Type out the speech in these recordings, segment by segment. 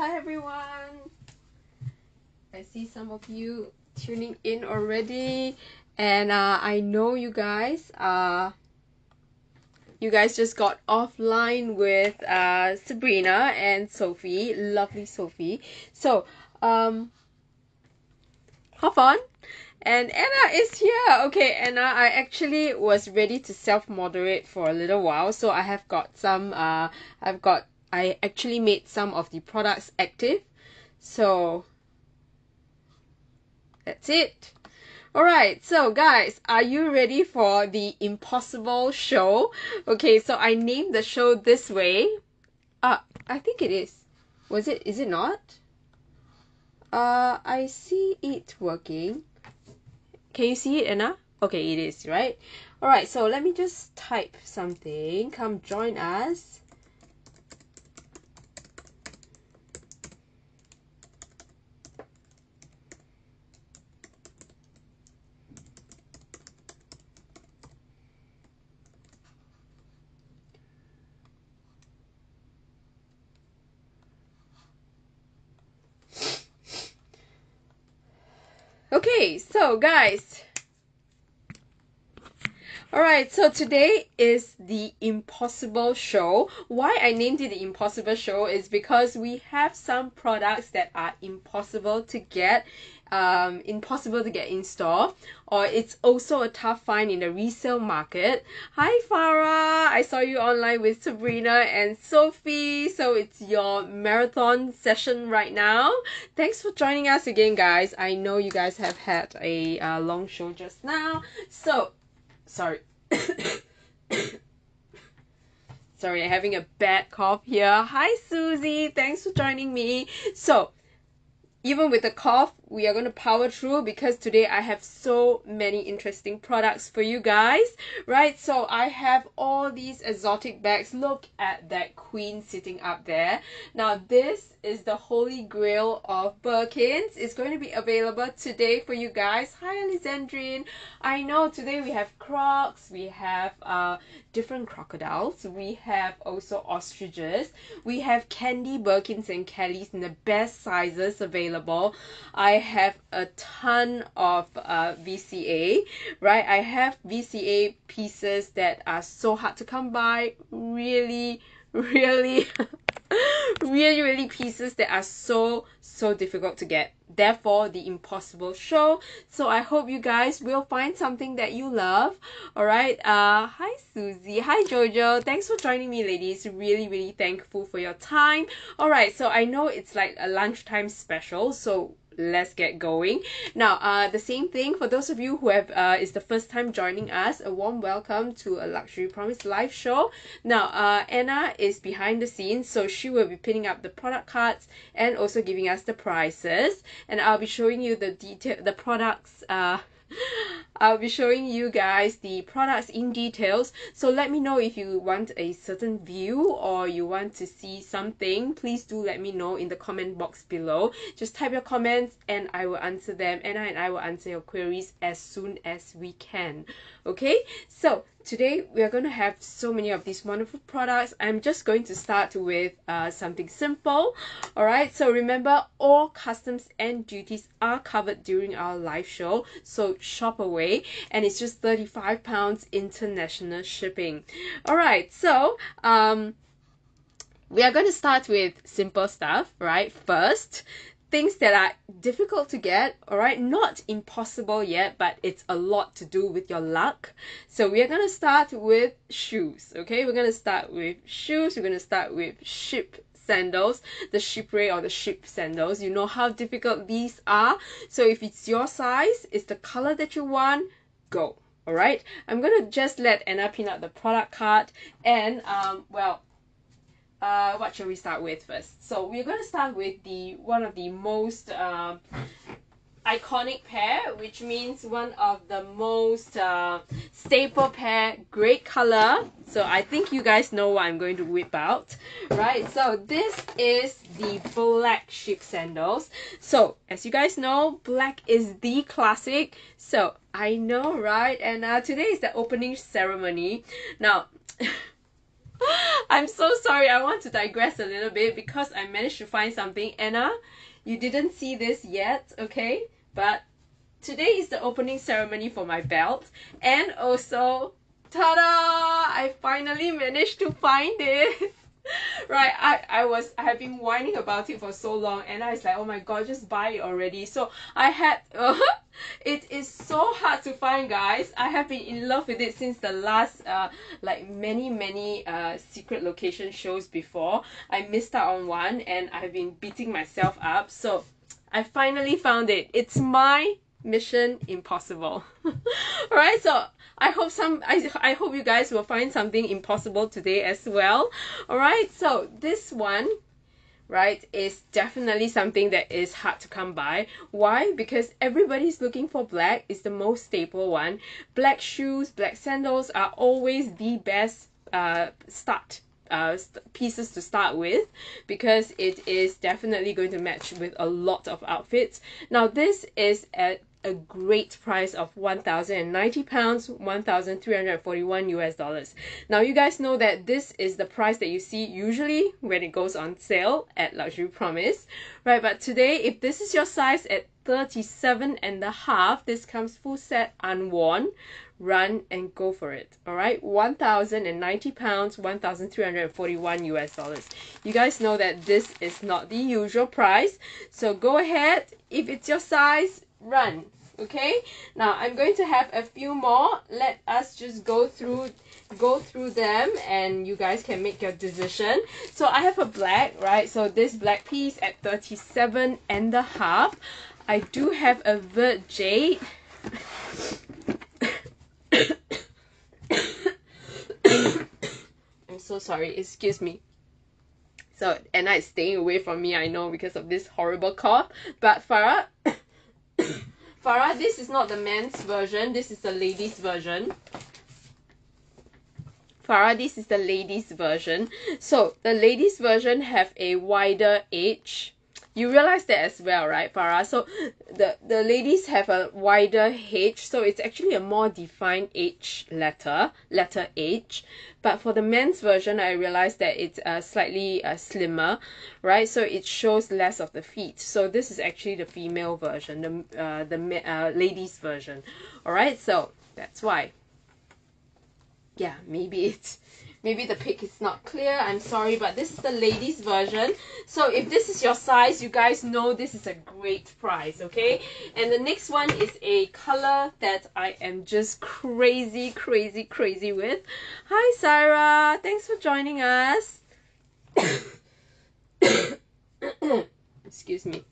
Hi everyone. I see some of you tuning in already, and uh, I know you guys. Uh, you guys just got offline with uh, Sabrina and Sophie, lovely Sophie. So, um, have fun. And Anna is here. Okay, Anna, I actually was ready to self-moderate for a little while, so I have got some. Uh, I've got. I actually made some of the products active, so that's it. Alright, so guys, are you ready for the impossible show? Okay, so I named the show this way. Uh, I think it is. Was it, is it not? Uh, I see it working. Can you see it, Anna? Okay, it is, right? Alright, so let me just type something. Come join us. Okay, so guys. Alright, so today is the Impossible Show. Why I named it the Impossible Show is because we have some products that are impossible to get um, impossible to get in store, or it's also a tough find in the resale market. Hi Farah, I saw you online with Sabrina and Sophie, so it's your marathon session right now. Thanks for joining us again, guys. I know you guys have had a uh, long show just now, so sorry. Sorry, I'm having a bad cough here. Hi, Susie. Thanks for joining me. So, even with the cough, we are going to power through because today I have so many interesting products for you guys, right? So I have all these exotic bags. Look at that queen sitting up there. Now this is the holy grail of Birkins. It's going to be available today for you guys. Hi Alexandrine. I know today we have crocs, we have uh, different crocodiles, we have also ostriches, we have candy Birkins and Kellys in the best sizes available. I have a ton of uh, VCA, right? I have VCA pieces that are so hard to come by, really, really, really, really pieces that are so, so difficult to get. Therefore, the impossible show. So I hope you guys will find something that you love. All right. Uh, hi Susie. Hi Jojo. Thanks for joining me, ladies. Really, really thankful for your time. All right. So I know it's like a lunchtime special. So let's get going. Now, uh, the same thing for those of you who have uh, is the first time joining us. A warm welcome to a Luxury Promise live show. Now, uh, Anna is behind the scenes, so she will be pinning up the product cards and also giving us the prices. And I'll be showing you the detail, the products. Uh, I'll be showing you guys the products in details. So let me know if you want a certain view or you want to see something. Please do let me know in the comment box below. Just type your comments and I will answer them and I, and I will answer your queries as soon as we can. Okay, so today we are going to have so many of these wonderful products. I'm just going to start with uh, something simple. Alright, so remember all customs and duties are covered during our live show. So shop away and it's just 35 pounds international shipping. Alright, so um, we are going to start with simple stuff, right? First, things that are difficult to get, all right? Not impossible yet, but it's a lot to do with your luck. So we are going to start with shoes, okay? We're going to start with shoes. We're going to start with ship sandals, the Chypre or the ship sandals. You know how difficult these are. So if it's your size, it's the color that you want, go. All right. I'm going to just let Anna pin out the product card and, um, well, uh, what shall we start with first? So we're going to start with the one of the most uh, iconic pair, which means one of the most uh, staple pair, great color. So I think you guys know what I'm going to whip out, right? So this is the black sheep sandals. So as you guys know, black is the classic. So I know, right? And uh, today is the opening ceremony. Now, I'm so sorry. I want to digress a little bit because I managed to find something. Anna, you didn't see this yet, okay? But today is the opening ceremony for my belt. And also, ta-da! I finally managed to find it. right I I was I have been whining about it for so long and I was like oh my god just buy it already. So I had it is so hard to find guys. I have been in love with it since the last uh like many many uh secret location shows before. I missed out on one and I've been beating myself up. So I finally found it. It's my mission impossible. Alright so I hope some I, I hope you guys will find something impossible today as well. Alright so this one right is definitely something that is hard to come by. Why? Because everybody's looking for black is the most staple one. Black shoes black sandals are always the best uh start uh, pieces to start with because it is definitely going to match with a lot of outfits. Now this is at a great price of 1090 pounds 1341 US dollars. Now you guys know that this is the price that you see usually when it goes on sale at luxury promise right? But today if this is your size at 37 and a half this comes full set unworn run and go for it all right? 1090 pounds 1341 us dollars. You guys know that this is not the usual price. So go ahead. If it's your size run okay? Now i'm going to have a few more. Let us just go through go through them and you guys can make your decision. So i have a black right? So this black piece at 37 and a half. I do have a vert jade. I'm so sorry. Excuse me. So Anna is staying away from me I know because of this horrible cough. But Farah Farah, this is not the men's version. This is the ladies' version. Farah, this is the ladies' version. So the ladies' version have a wider edge. You realize that as well, right, Farah? So the the ladies have a wider H, so it's actually a more defined H letter, letter H. But for the men's version, I realized that it's uh, slightly uh, slimmer, right? So it shows less of the feet. So this is actually the female version, the uh, the uh, ladies version. All right, so that's why. Yeah, maybe it's maybe the pic is not clear i'm sorry but this is the ladies version. So if this is your size you guys know this is a great price okay? And the next one is a color that i am just crazy crazy crazy with. Hi sarah. Thanks for joining us. Excuse me.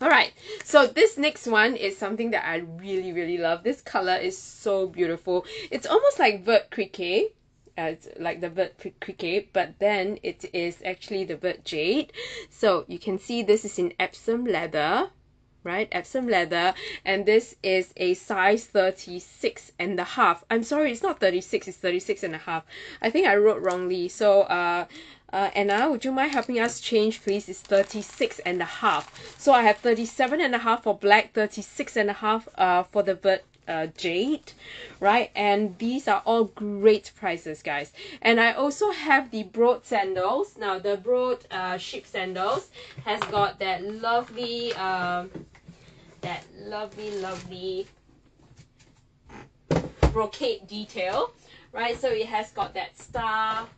All right so this next one is something that i really really love. This color is so beautiful. It's almost like vert criquet as like the vert criquet but then it is actually the vert jade. So you can see this is in epsom leather right? Epsom leather and this is a size 36 and a half. I'm sorry it's not 36 it's 36 and a half. I think i wrote wrongly. So uh uh, Anna, would you mind helping us change, please? It's 36 and a half. So I have 37 and a half for black, 36 and a half uh, for the vert uh, jade right? And these are all great prices guys. And i also have the broad sandals. Now the broad uh, ship sandals has got that lovely um that lovely lovely brocade detail right? So it has got that star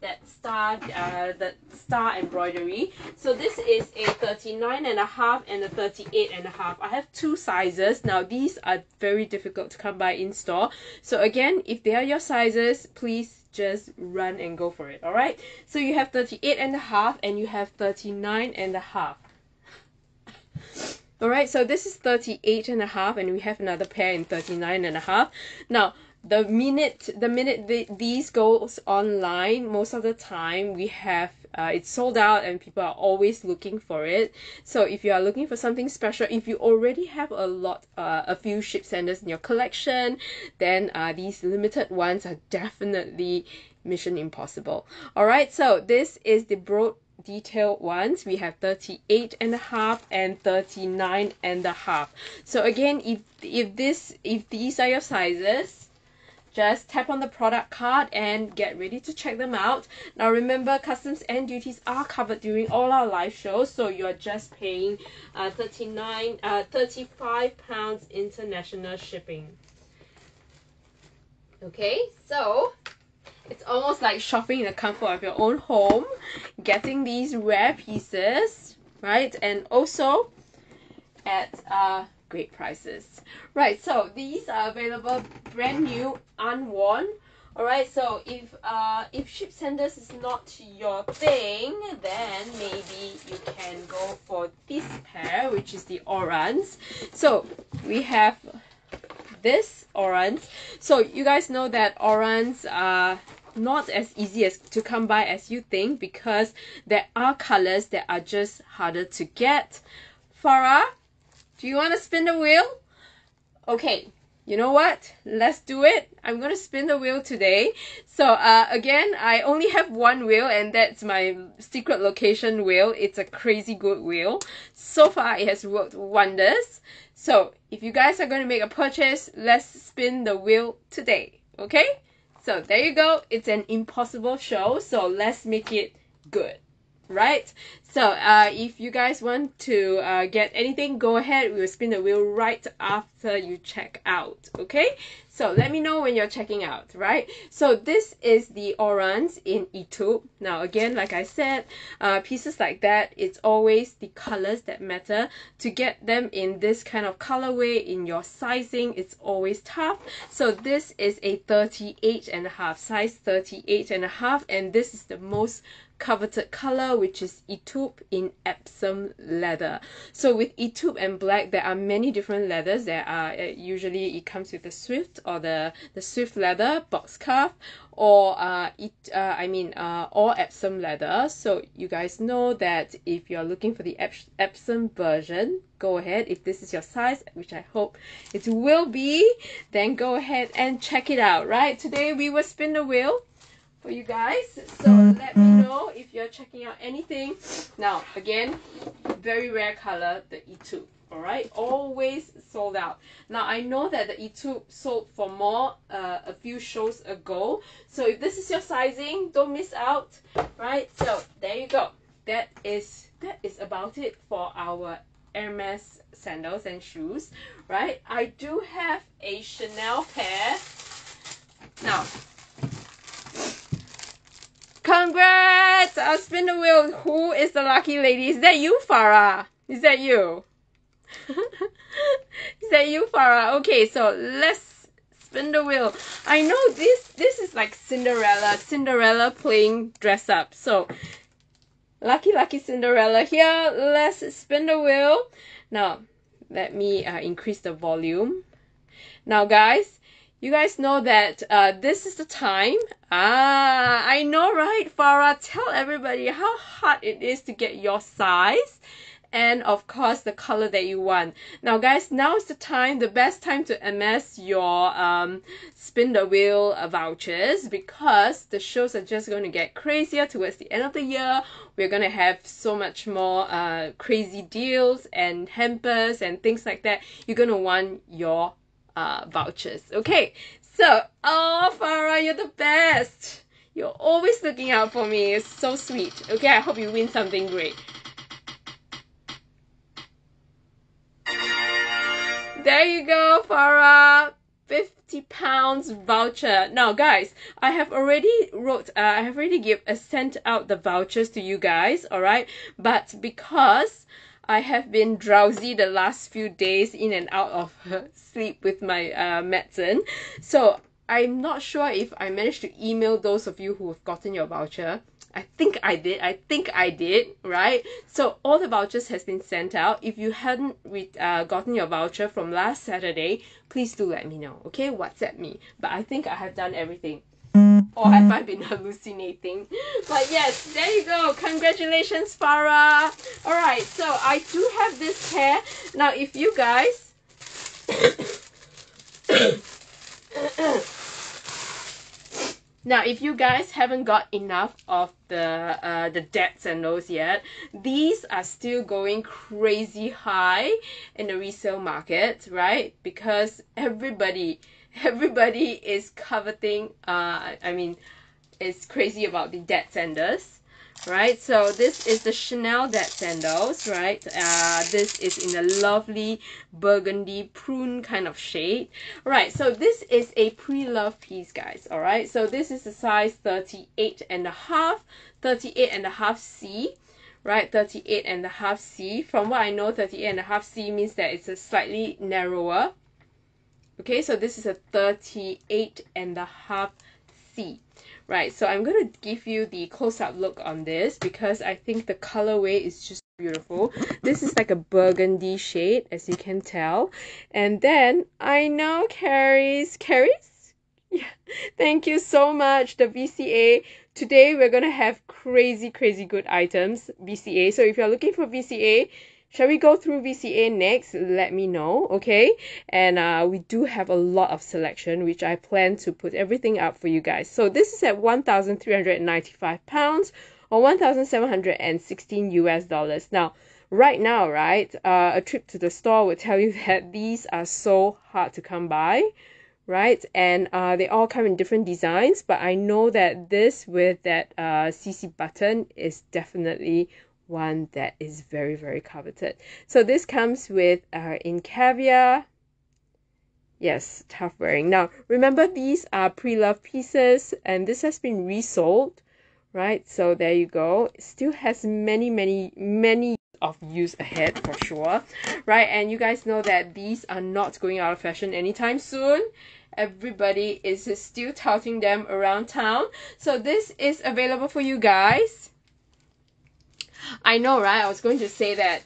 that star uh that star embroidery. So this is a 39 and a half and a 38 and a half. I have two sizes. Now these are very difficult to come by in store. So again if they are your sizes please just run and go for it all right so you have 38 and a half and you have 39 and a half. All right so this is 38 and a half and we have another pair in 39 and a half. Now the minute the minute the, these goes online most of the time we have uh, it's sold out and people are always looking for it. So if you are looking for something special if you already have a lot uh, a few ship senders in your collection then uh, these limited ones are definitely mission impossible. All right so this is the broad detailed ones. We have 38 and a half and 39 and a half. So again if if this if these are your sizes just tap on the product card and get ready to check them out. Now remember, customs and duties are covered during all our live shows, so you're just paying uh, 39, uh, 35 pounds international shipping. Okay, so it's almost like shopping in the comfort of your own home, getting these rare pieces, right? And also at uh, great prices. Right, so these are available brand new, unworn. Alright, so if uh if ship senders is not your thing, then maybe you can go for this pair, which is the Orans. So we have this Orans. So you guys know that Orans are not as easy as to come by as you think because there are colors that are just harder to get. Farah, do you want to spin the wheel? Okay, you know what? Let's do it. I'm going to spin the wheel today. So uh, again, I only have one wheel and that's my secret location wheel. It's a crazy good wheel. So far, it has worked wonders. So if you guys are going to make a purchase, let's spin the wheel today. Okay? So there you go. It's an impossible show. So let's make it good right? So uh, if you guys want to uh, get anything, go ahead. We will spin the wheel right after you check out, okay? So let me know when you're checking out, right? So this is the Orans in Etoupe. Now again, like I said, uh, pieces like that, it's always the colors that matter. To get them in this kind of colorway in your sizing, it's always tough. So this is a 38 and a half, size 38 and a half, and this is the most coveted color which is Etoupe in Epsom leather. So with Etoupe and black there are many different leathers. There are uh, usually it comes with the Swift or the the Swift leather box calf or uh, it uh, I mean uh, or Epsom leather. So you guys know that if you're looking for the Ep Epsom version, go ahead. If this is your size, which I hope it will be, then go ahead and check it out. Right? Today we will spin the wheel for you guys. So let me know if you're checking out anything. Now, again, very rare color, the Etoupe. Alright, always sold out. Now, I know that the Etoupe sold for more uh, a few shows ago. So if this is your sizing, don't miss out. Right, so there you go. That is that is about it for our Hermes sandals and shoes. Right, I do have a Chanel pair. Now, Congrats! I'll spin the wheel. Who is the lucky lady? Is that you, Farah? Is that you? is that you, Farah? Okay, so let's spin the wheel. I know this this is like Cinderella. Cinderella playing dress up. So lucky lucky Cinderella here. Let's spin the wheel. Now let me uh, increase the volume. Now guys, you guys know that uh, this is the time. Ah, I know, right, Farah? Tell everybody how hard it is to get your size and of course the color that you want. Now guys, now is the time, the best time to amass your um, spin the wheel vouchers because the shows are just going to get crazier towards the end of the year. We're going to have so much more uh, crazy deals and hampers and things like that. You're going to want your uh, vouchers. Okay, so, oh, Farah, you're the best. You're always looking out for me. It's so sweet. Okay, I hope you win something great. There you go, Farah. 50 pounds voucher. Now, guys, I have already wrote, uh, I have already give, uh, sent out the vouchers to you guys, alright? But because I have been drowsy the last few days in and out of sleep with my uh, medicine. So I'm not sure if I managed to email those of you who have gotten your voucher. I think I did. I think I did, right? So all the vouchers has been sent out. If you hadn't re- uh, gotten your voucher from last Saturday, please do let me know, okay? WhatsApp me. But I think I have done everything. Or have I been hallucinating? But yes, there you go. Congratulations, Farah. Alright, so I do have this hair. Now, if you guys... Now, if you guys haven't got enough of the uh, the dad sandals yet, these are still going crazy high in the resale market, right? Because everybody everybody is coveting uh I mean is crazy about the dad sandals right? So this is the chanel dad sandals right? Uh this is in a lovely burgundy prune kind of shade. Right so this is a pre-love piece guys all right? So this is a size 38 and a half 38 and a half c right? 38 and a half c. From what i know 38 and a half c means that it's a slightly narrower. Okay so this is a 38 and a half c Right, so I'm going to give you the close-up look on this because I think the colorway is just beautiful. This is like a burgundy shade, as you can tell. And then, I know Carrie's... Carrie's? Yeah, thank you so much, the VCA. Today, we're going to have crazy, crazy good items, VCA. So if you're looking for VCA, Shall we go through VCA next? Let me know, okay? And uh, we do have a lot of selection, which I plan to put everything up for you guys. So this is at 1,395 pounds or 1,716 US dollars. Now, right now, right, uh, a trip to the store will tell you that these are so hard to come by, right? And uh, they all come in different designs, but I know that this with that uh, CC button is definitely one that is very, very coveted. So this comes with uh, in caviar. Yes, tough wearing. Now, remember these are pre-loved pieces and this has been resold, right? So there you go. It still has many, many, many of use ahead for sure, right? And you guys know that these are not going out of fashion anytime soon everybody is still touting them around town. So this is available for you guys. I know, right? I was going to say that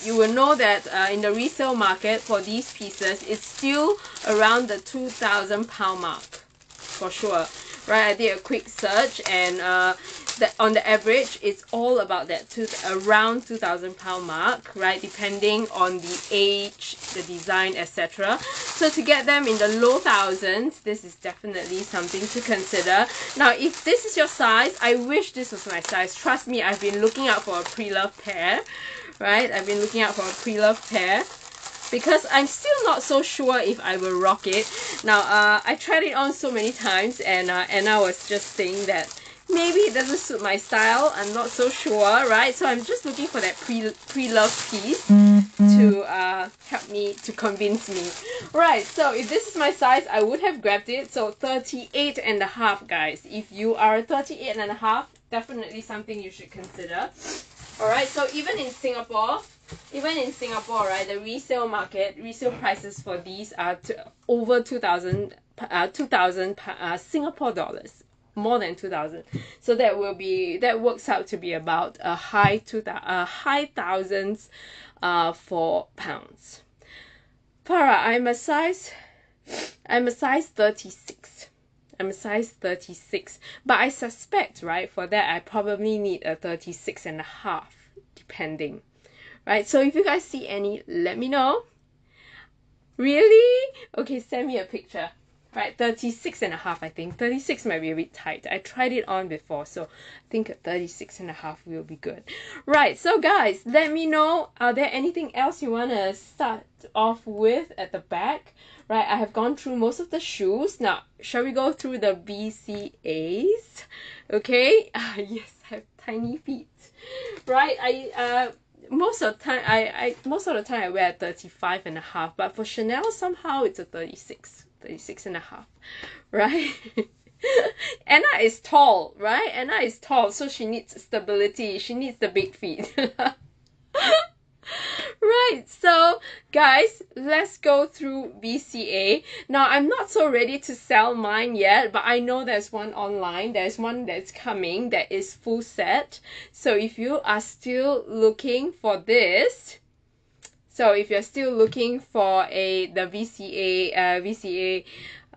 you will know that uh, in the resale market for these pieces, it's still around the 2,000 pound mark for sure. Right, I did a quick search and uh, that on the average, it's all about that two, around 2,000 pound mark, right? Depending on the age, the design, etc. So to get them in the low thousands, this is definitely something to consider. Now, if this is your size, I wish this was my size. Trust me, I've been looking out for a pre-loved pair, right? I've been looking out for a pre-loved pair because I'm still not so sure if I will rock it. Now, uh, I tried it on so many times and uh, Anna was just saying that maybe it doesn't suit my style. I'm not so sure, right? So I'm just looking for that pre pre-love piece mm-hmm. to uh, help me to convince me. Right, so if this is my size, I would have grabbed it. So 38 and a half, guys. If you are 38 and a half, definitely something you should consider. Alright, so even in Singapore, even in Singapore, right, the resale market, resale prices for these are to, over 2,000 uh, 2,000 uh, Singapore dollars more than 2000 so that will be that works out to be about a high two a high thousands uh for pounds. Farah I'm a size I'm a size 36 I'm a size 36 but I suspect right for that I probably need a 36 and a half depending. Right so if you guys see any let me know. Really? Okay send me a picture right 36 and a half i think. 36 might be a bit tight. I tried it on before so i think 36 and a half will be good. Right so guys let me know are there anything else you want to start off with at the back? Right i have gone through most of the shoes. Now shall we go through the vcas okay uh, yes i have tiny feet. Right i uh most of the time I, I most of the time I wear 35 and a half but for Chanel somehow it's a 36 36 and a half, right? Anna is tall, right? Anna is tall, so she needs stability. She needs the big feet. right, so guys, let's go through VCA. Now, I'm not so ready to sell mine yet, but I know there's one online. There's one that's coming that is full set. So if you are still looking for this, so if you're still looking for a the VCA uh, VCA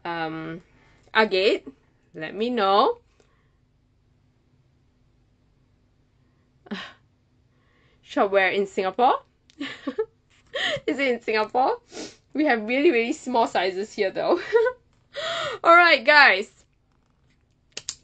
um, agate, let me know. Shopware in Singapore. Is it in Singapore? We have really really small sizes here though. Alright guys.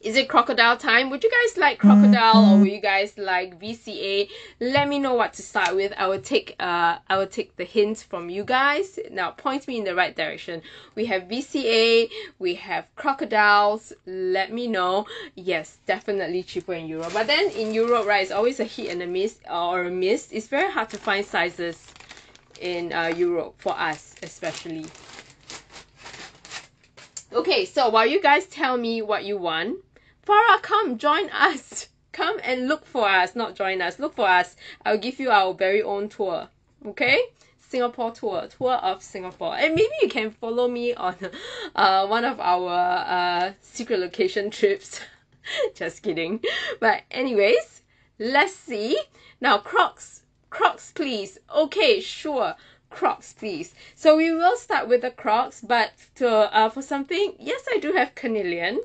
Is it crocodile time? Would you guys like crocodile or would you guys like VCA? Let me know what to start with. I will take uh I will take the hints from you guys. Now point me in the right direction. We have VCA, we have crocodiles. Let me know. Yes, definitely cheaper in Europe. But then in Europe, right, it's always a hit and a miss or a miss. It's very hard to find sizes in uh, Europe for us especially. Okay, so while you guys tell me what you want, Farah, come join us. Come and look for us, not join us. Look for us. I'll give you our very own tour. Okay? Singapore tour, tour of Singapore. And maybe you can follow me on uh, one of our uh, secret location trips. Just kidding. But anyways, let's see. Now Crocs, Crocs please. Okay, sure. Crocs, please. So we will start with the Crocs, but to uh, for something, yes, I do have Carnelian.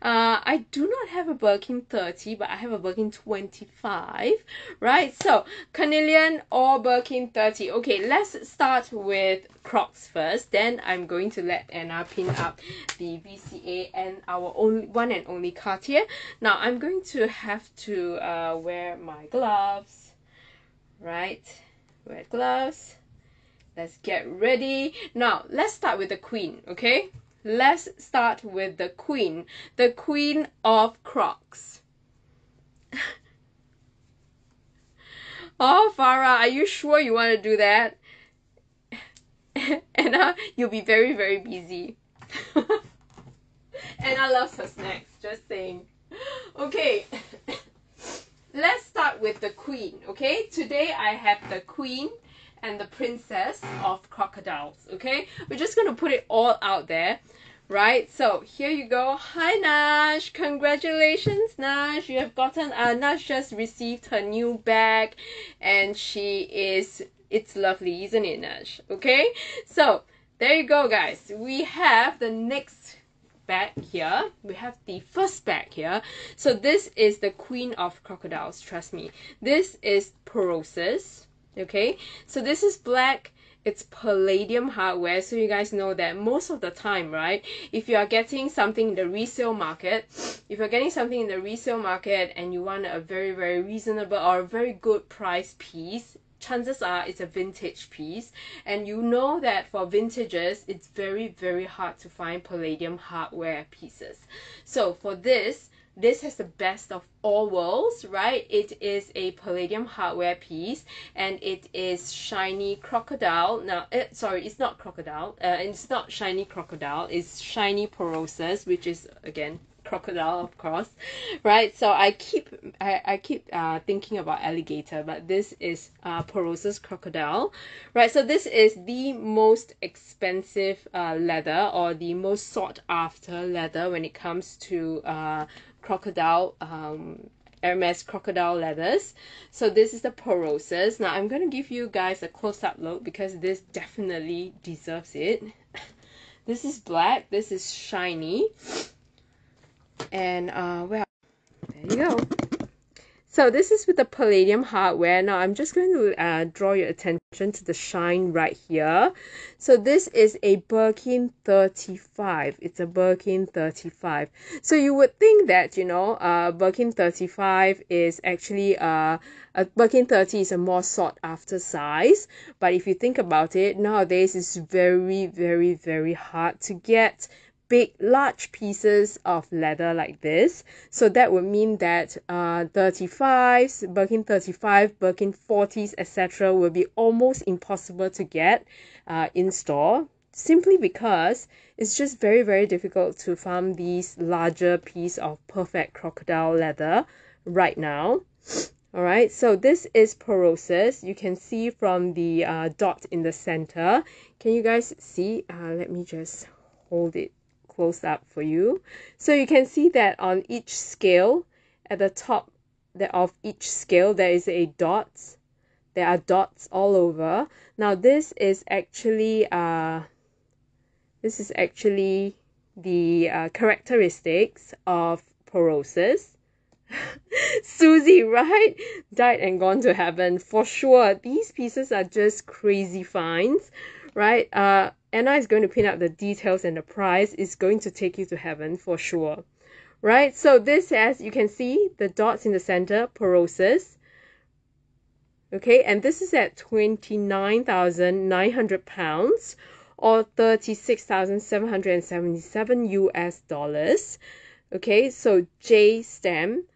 Uh, I do not have a Birkin 30, but I have a Birkin 25, right? So Carnelian or Birkin 30. Okay, let's start with Crocs first. Then I'm going to let Anna pin up the VCA and our only one and only Cartier. Now I'm going to have to uh, wear my gloves, right? Wear gloves Let's get ready. Now, let's start with the queen, okay? Let's start with the queen. The queen of crocs. oh, Farah, are you sure you want to do that? Anna, you'll be very, very busy. Anna loves her snacks, just saying. Okay, let's start with the queen, okay? Today I have the queen and the princess of crocodiles okay? We're just gonna put it all out there right? So here you go. Hi nash. Congratulations nash. You have gotten uh nash just received her new bag and she is it's lovely isn't it nash? Okay? So there you go guys. We have the next bag here. We have the first bag here. So this is the queen of crocodiles trust me. This is porosus okay? So this is black. It's palladium hardware so you guys know that most of the time right if you are getting something in the resale market if you're getting something in the resale market and you want a very very reasonable or a very good price piece chances are it's a vintage piece. And you know that for vintages it's very very hard to find palladium hardware pieces. So for this this has the best of all worlds, right? It is a palladium hardware piece and it is shiny crocodile. Now, it, eh, sorry, it's not crocodile. Uh, it's not shiny crocodile. It's shiny porosus, which is again crocodile of course right so i keep i, I keep uh, thinking about alligator but this is uh, porosus crocodile right so this is the most expensive uh, leather or the most sought after leather when it comes to uh, crocodile um, Hermes crocodile leathers. So this is the porosus. Now I'm to give you guys a close-up look because this definitely deserves it. this is black. This is shiny. And uh, well, there you go. So this is with the palladium hardware. Now I'm just going to uh, draw your attention to the shine right here. So this is a Birkin 35. It's a Birkin 35. So you would think that, you know, uh, Birkin 35 is actually uh, a Birkin 30 is a more sought after size. But if you think about it, nowadays it's very, very, very hard to get big large pieces of leather like this so that would mean that uh 35s birkin 35 birkin 40s etc will be almost impossible to get uh, in store simply because it's just very very difficult to find these larger piece of perfect crocodile leather right now Alright, so this is porosus. You can see from the uh, dot in the center. Can you guys see? Uh, let me just hold it close up for you. So you can see that on each scale, at the top of each scale, there is a dot. There are dots all over. Now this is actually uh, this is actually the uh, characteristics of porosus. Susie, right? Died and gone to heaven for sure. These pieces are just crazy finds, right? Uh, Anna is going to pin up the details and the price is going to take you to heaven for sure. right? So this has, you can see the dots in the center, porosus. Okay, and this is at 29,900 pounds or 36,777 US dollars. Okay, so J stamp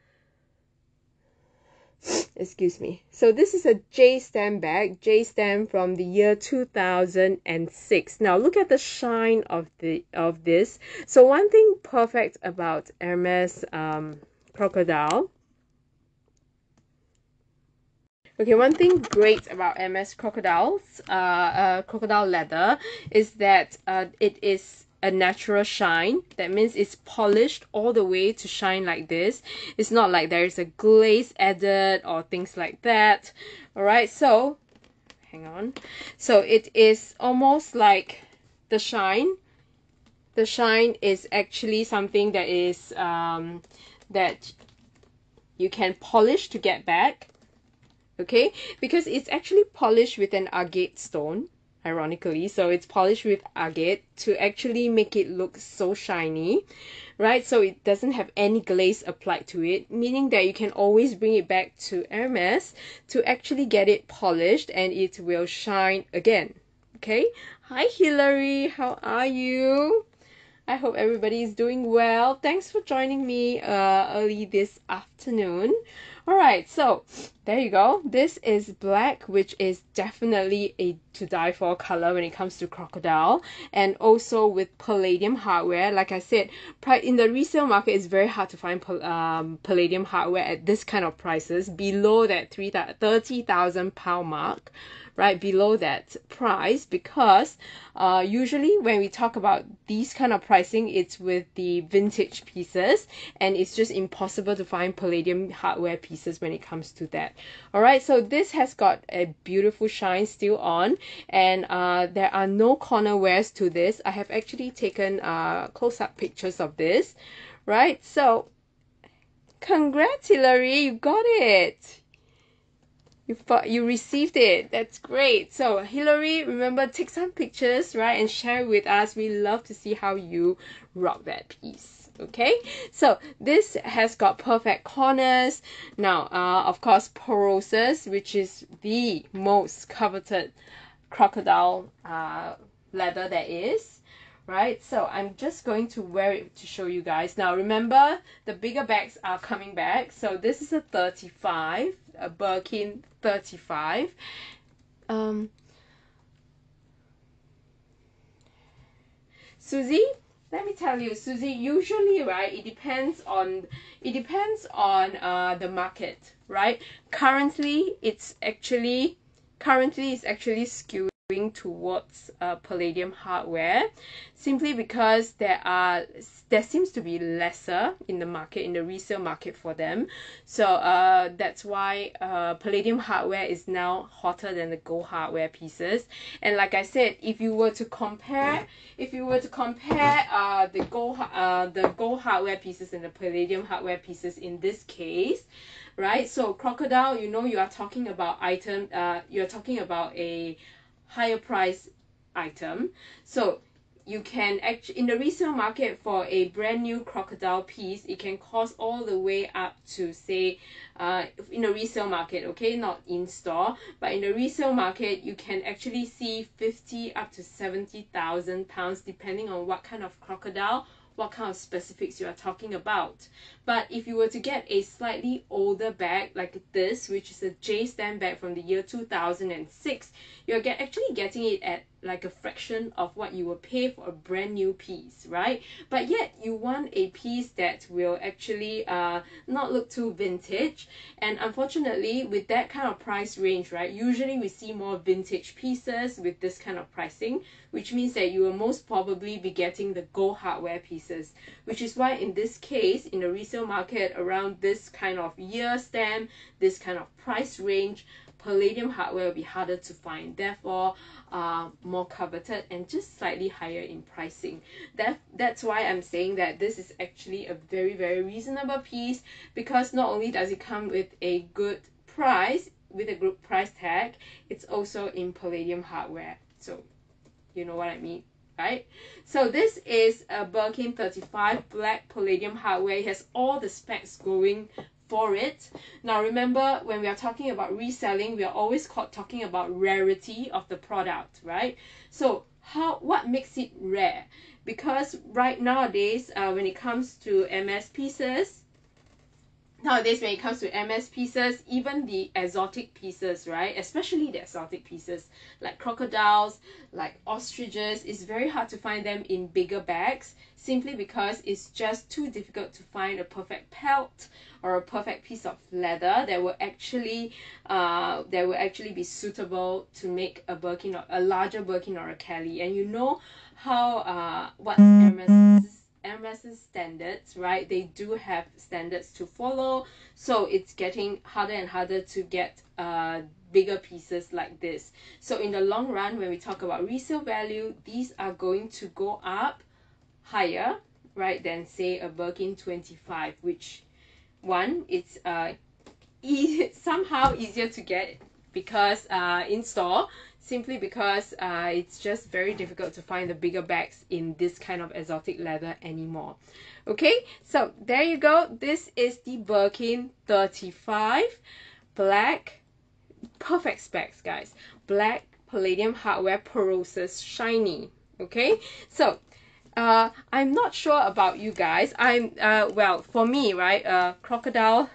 excuse me. So this is a J stamp bag, J stamp from the year 2006. Now look at the shine of the of this. So one thing perfect about Hermes um, crocodile. Okay, one thing great about Hermes crocodiles, uh, uh, crocodile leather, is that uh, it is a natural shine. That means it's polished all the way to shine like this. It's not like there's a glaze added or things like that. Alright, so hang on. So it is almost like the shine. The shine is actually something that is um, that you can polish to get back. Okay, because it's actually polished with an agate stone ironically. So it's polished with agate to actually make it look so shiny, right? So it doesn't have any glaze applied to it, meaning that you can always bring it back to Hermes to actually get it polished and it will shine again. Okay? Hi Hillary how are you? I hope everybody is doing well. Thanks for joining me uh, early this afternoon. Alright, so there you go. This is black, which is definitely a to die for color when it comes to crocodile. And also with palladium hardware, like I said, in the resale market, it's very hard to find um, palladium hardware at this kind of prices, below that 30,000 pound mark right below that price because uh, usually when we talk about these kind of pricing it's with the vintage pieces and it's just impossible to find palladium hardware pieces when it comes to that. Alright so this has got a beautiful shine still on and uh, there are no corner wears to this. I have actually taken uh, close-up pictures of this right? So congrats Hilary you got it you you received it. That's great. So Hilary remember take some pictures right and share with us. We love to see how you rock that piece okay? So this has got perfect corners. Now uh, of course porosus which is the most coveted crocodile uh, leather there is right? So I'm just going to wear it to show you guys. Now remember the bigger bags are coming back. So this is a 35 a Birkin 35 um Susie let me tell you Susie usually right it depends on it depends on uh the market right? Currently it's actually currently it's actually skewed towards uh, palladium hardware simply because there are there seems to be lesser in the market in the resale market for them. So uh, that's why uh, palladium hardware is now hotter than the gold hardware pieces. And like I said if you were to compare if you were to compare uh, the gold uh, the gold hardware pieces and the palladium hardware pieces in this case right? So crocodile you know you are talking about item uh, you're talking about a higher price item. So you can actually in the resale market for a brand new crocodile piece it can cost all the way up to say uh in a resale market okay? Not in store but in the resale market you can actually see 50 up to 70,000 pounds depending on what kind of crocodile what kind of specifics you are talking about. But if you were to get a slightly older bag like this, which is a J stamp bag from the year 2006, you're get, actually getting it at like a fraction of what you will pay for a brand new piece, right? But yet you want a piece that will actually uh, not look too vintage. And unfortunately, with that kind of price range, right, usually we see more vintage pieces with this kind of pricing, which means that you will most probably be getting the gold hardware pieces, which is why in this case, in the resale market around this kind of year stamp, this kind of price range, palladium hardware will be harder to find therefore uh, more coveted and just slightly higher in pricing that that's why I'm saying that this is actually a very very reasonable piece because not only does it come with a good price with a good price tag it's also in palladium hardware so you know what I mean right? So this is a Birkin 35 black palladium hardware. It has all the specs going for it. Now remember when we are talking about reselling, we are always caught talking about rarity of the product, right? So how what makes it rare? Because right nowadays, uh, when it comes to Hermes pieces, nowadays when it comes to Hermes pieces, even the exotic pieces, right? Especially the exotic pieces like crocodiles, like ostriches, it's very hard to find them in bigger bags simply because it's just too difficult to find a perfect pelt or a perfect piece of leather that will actually uh that will actually be suitable to make a Birkin or a larger Birkin or a Kelly. And you know how uh what Hermes standards, right? They do have standards to follow, so it's getting harder and harder to get uh bigger pieces like this. So in the long run, when we talk about resale value, these are going to go up higher, right, than say a Birkin 25, which one, it's uh somehow easier to get because uh in store simply because uh, it's just very difficult to find the bigger bags in this kind of exotic leather anymore. Okay, so there you go. This is the Birkin 35 black, perfect specs, guys. Black palladium hardware porosus shiny. Okay, so uh, I'm not sure about you guys. I'm uh, well for me, right? Uh, crocodile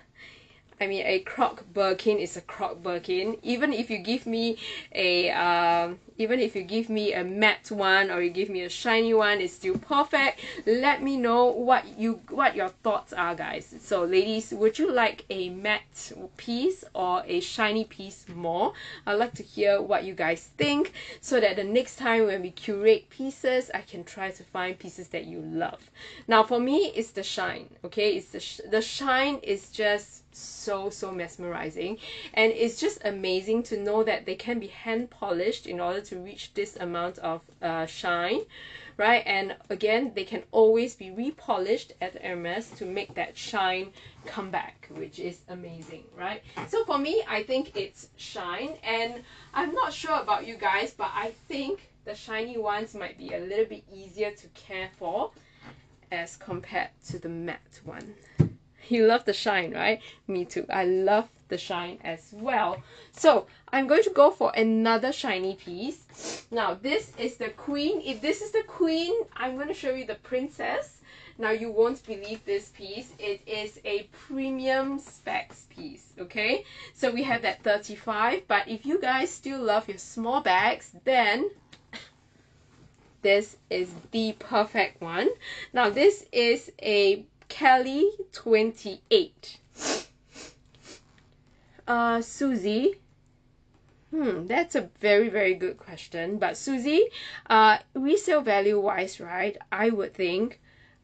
I mean, a croc Birkin is a croc Birkin. Even if you give me a, um, even if you give me a matte one or you give me a shiny one, it's still perfect. Let me know what you, what your thoughts are, guys. So, ladies, would you like a matte piece or a shiny piece more? I'd like to hear what you guys think, so that the next time when we curate pieces, I can try to find pieces that you love. Now, for me, it's the shine. Okay, it's the sh the shine is just so so mesmerizing. And it's just amazing to know that they can be hand polished in order to reach this amount of uh, shine right? And again they can always be repolished at Hermes to make that shine come back which is amazing right? So for me I think it's shine. And I'm not sure about you guys but I think the shiny ones might be a little bit easier to care for as compared to the matte one you love the shine, right? Me too. I love the shine as well. So I'm going to go for another shiny piece. Now this is the queen. If this is the queen, I'm going to show you the princess. Now you won't believe this piece. It is a premium specs piece, okay? So we have that 35, but if you guys still love your small bags, then this is the perfect one. Now this is a Kelly 28. Uh, Susie. Hmm, that's a very, very good question. But Susie, uh, resale value wise, right? I would think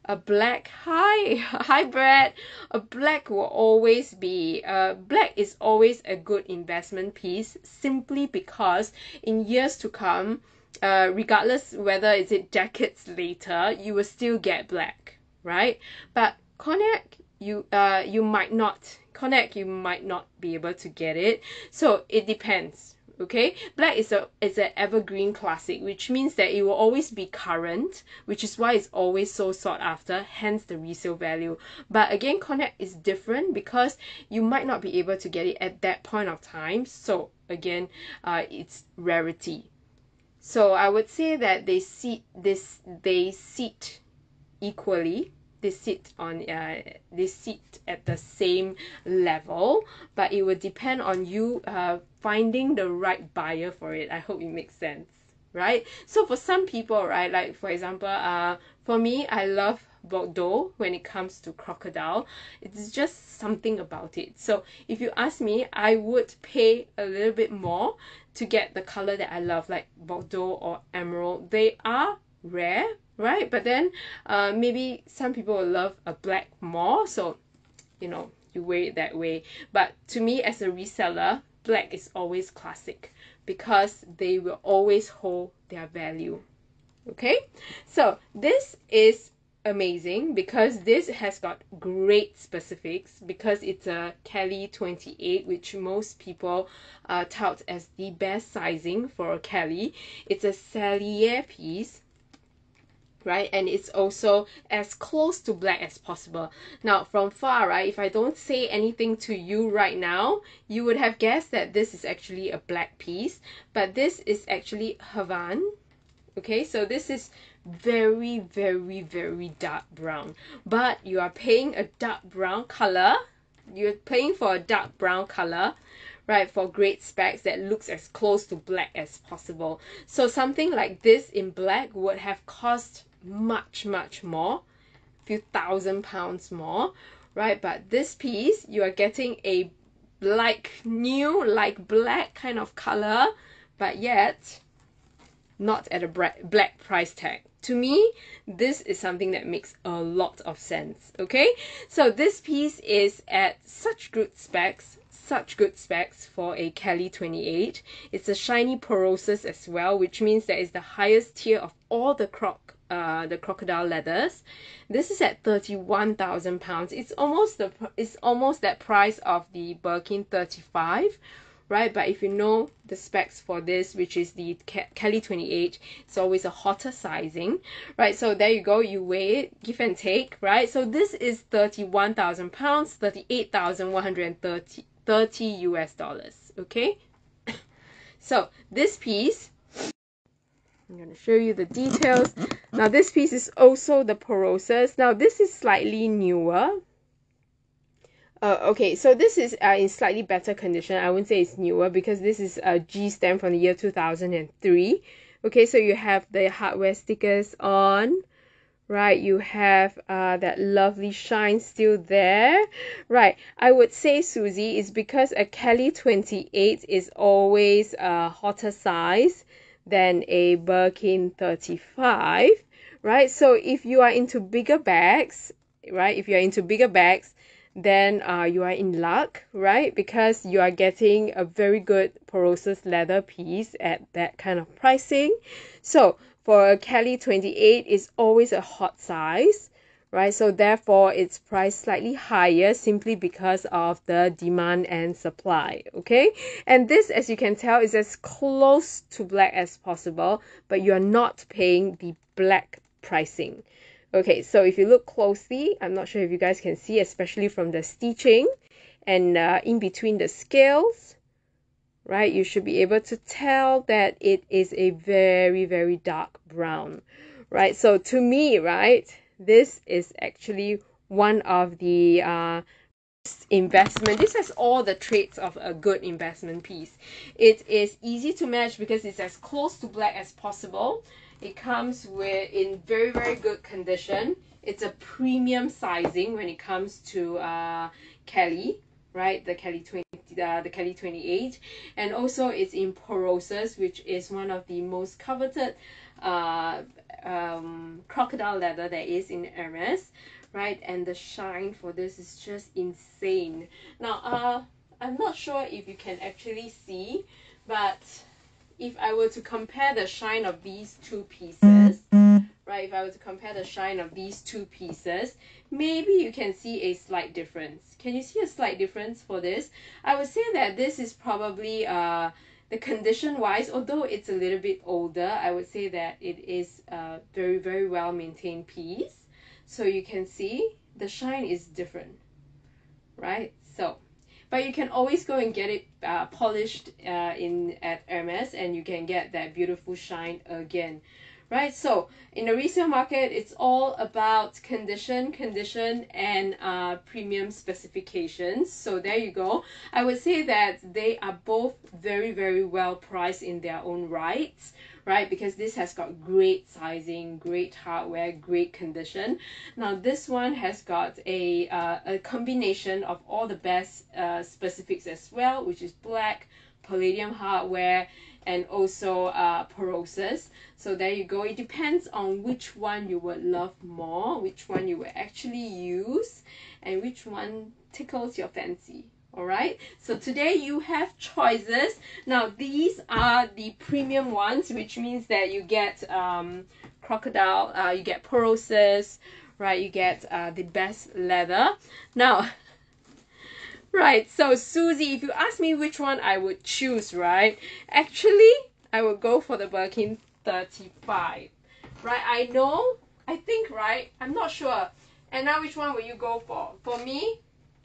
a black hi hi Brad a black will always be uh black is always a good investment piece simply because in years to come uh regardless whether is it decades later you will still get black right? But cognac you uh you might not cognac you might not be able to get it. So it depends okay? Black is a is an evergreen classic which means that it will always be current which is why it's always so sought after hence the resale value. But again cognac is different because you might not be able to get it at that point of time. So again uh it's rarity. So i would say that they sit this they sit equally they sit on uh they sit at the same level but it will depend on you uh finding the right buyer for it. I hope it makes sense right? So for some people right like for example uh for me I love Bordeaux when it comes to crocodile. It's just something about it. So if you ask me I would pay a little bit more to get the color that I love like Bordeaux or emerald. They are rare right but then uh maybe some people love a black more so you know you weigh it that way. But to me as a reseller black is always classic because they will always hold their value. Okay? So this is amazing because this has got great specifics because it's a Kelly 28 which most people uh, tout as the best sizing for a Kelly it's a Sellier piece right? And it's also as close to black as possible. Now from far right if I don't say anything to you right now you would have guessed that this is actually a black piece. But this is actually Havane okay so this is very very very dark brown. But you are paying a dark brown color. You're paying for a dark brown color right for great specs that looks as close to black as possible. So something like this in black would have cost much much more a few thousand pounds more right? But this piece you are getting a like new like black kind of color but yet not at a black price tag. To me this is something that makes a lot of sense okay? So this piece is at such good specs such good specs for a Kelly 28 it's a shiny porosus as well which means that it's the highest tier of all the croc uh, the crocodile leathers. This is at thirty-one thousand pounds. It's almost the it's almost that price of the Birkin thirty-five, right? But if you know the specs for this, which is the Ke Kelly twenty-eight, it's always a hotter sizing, right? So there you go. You weigh it, give and take, right? So this is thirty-one thousand pounds, thirty-eight thousand one hundred and thirty 30 US dollars. Okay. so this piece I'm going to show you the details. Now this piece is also the porosus. Now this is slightly newer. Uh, okay, so this is uh, in slightly better condition. I wouldn't say it's newer because this is a G stamp from the year 2003. Okay, so you have the hardware stickers on, right? You have uh, that lovely shine still there, right? I would say, Susie, is because a Kelly 28 is always a hotter size than a Birkin 35, right? So if you are into bigger bags, right? If you are into bigger bags, then uh, you are in luck, right? Because you are getting a very good porosus leather piece at that kind of pricing. So for a Kelly 28, it's always a hot size, right? So therefore, it's priced slightly higher simply because of the demand and supply, okay? And this, as you can tell, is as close to black as possible, but you're not paying the black pricing. Okay, so if you look closely, I'm not sure if you guys can see, especially from the stitching and uh, in between the scales, right? You should be able to tell that it is a very, very dark brown, right? So to me, right, this is actually one of the uh, investment. This has all the traits of a good investment piece. It is easy to match because it's as close to black as possible. It comes with in very very good condition. It's a premium sizing when it comes to uh, kelly right? The kelly 20 uh, the kelly 28 and also it's in porosus which is one of the most coveted uh, um, crocodile leather there is in Hermes, right? And the shine for this is just insane. Now, uh, I'm not sure if you can actually see, but if I were to compare the shine of these two pieces, right? If I were to compare the shine of these two pieces, maybe you can see a slight difference. Can you see a slight difference for this? I would say that this is probably uh the condition wise although it's a little bit older I would say that it is a very very well maintained piece so you can see the shine is different right? So but you can always go and get it uh, polished uh, in at Hermes and you can get that beautiful shine again right? So in the resale market, it's all about condition, condition, and uh, premium specifications. So there you go. I would say that they are both very, very well priced in their own rights, right? Because this has got great sizing, great hardware, great condition. Now this one has got a, uh, a combination of all the best uh, specifics as well, which is black, palladium hardware, and also uh, porosus. So there you go. It depends on which one you would love more, which one you will actually use, and which one tickles your fancy. Alright, so today you have choices. Now these are the premium ones, which means that you get um, crocodile, uh, you get porosus, right? You get uh, the best leather. Now Right, so Susie, if you ask me which one I would choose, right? Actually, I would go for the Birkin 35. Right, I know I think right I'm not sure and now which one will you go for for me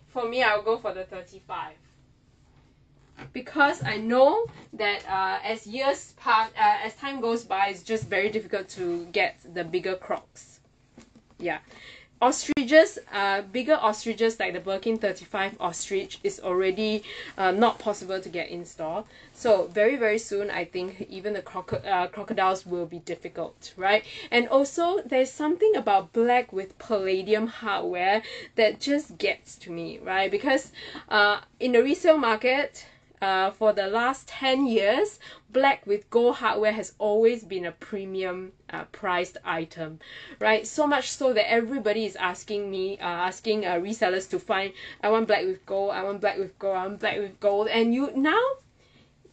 for me I'll go for the 35 because I know that uh, as years pass uh, as time goes by it's just very difficult to get the bigger crocs yeah ostriches uh bigger ostriches like the Birkin 35 ostrich is already uh, not possible to get in store. So very very soon I think even the croco~ uh, crocodiles will be difficult right? And also there's something about black with palladium hardware that just gets to me right? Because uh in the resale market uh, for the last 10 years, black with gold hardware has always been a premium uh, priced item, right? So much so that everybody is asking me, uh, asking uh, resellers to find, I want black with gold, I want black with gold, I want black with gold. And you now,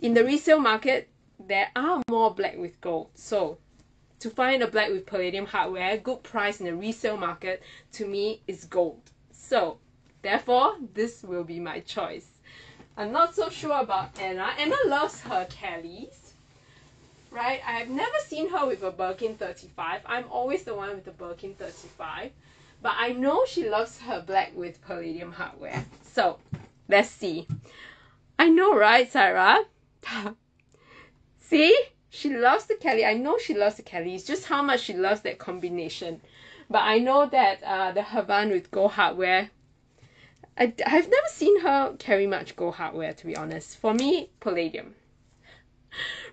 in the resale market, there are more black with gold. So to find a black with palladium hardware, good price in the resale market, to me is gold. So therefore, this will be my choice. I'm not so sure about Anna. Anna loves her Kellys, right? I have never seen her with a Birkin 35. I'm always the one with the Birkin 35. But I know she loves her black with palladium hardware. So, let's see. I know, right, Sarah? see? She loves the Kelly. I know she loves the Kelly. It's just how much she loves that combination. But I know that uh, the Havane with gold hardware I, I've never seen her carry much gold hardware, to be honest. For me, palladium.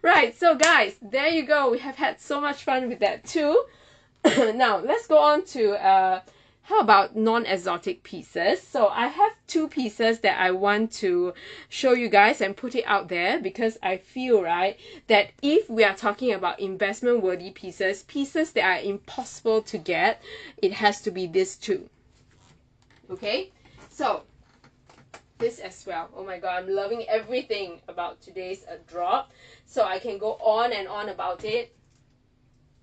Right, so guys, there you go. We have had so much fun with that too. now, let's go on to, uh, how about non-exotic pieces? So I have two pieces that I want to show you guys and put it out there because I feel, right, that if we are talking about investment worthy pieces, pieces that are impossible to get, it has to be this two. Okay? So, this as well. Oh my god, I'm loving everything about today's uh, drop. So I can go on and on about it.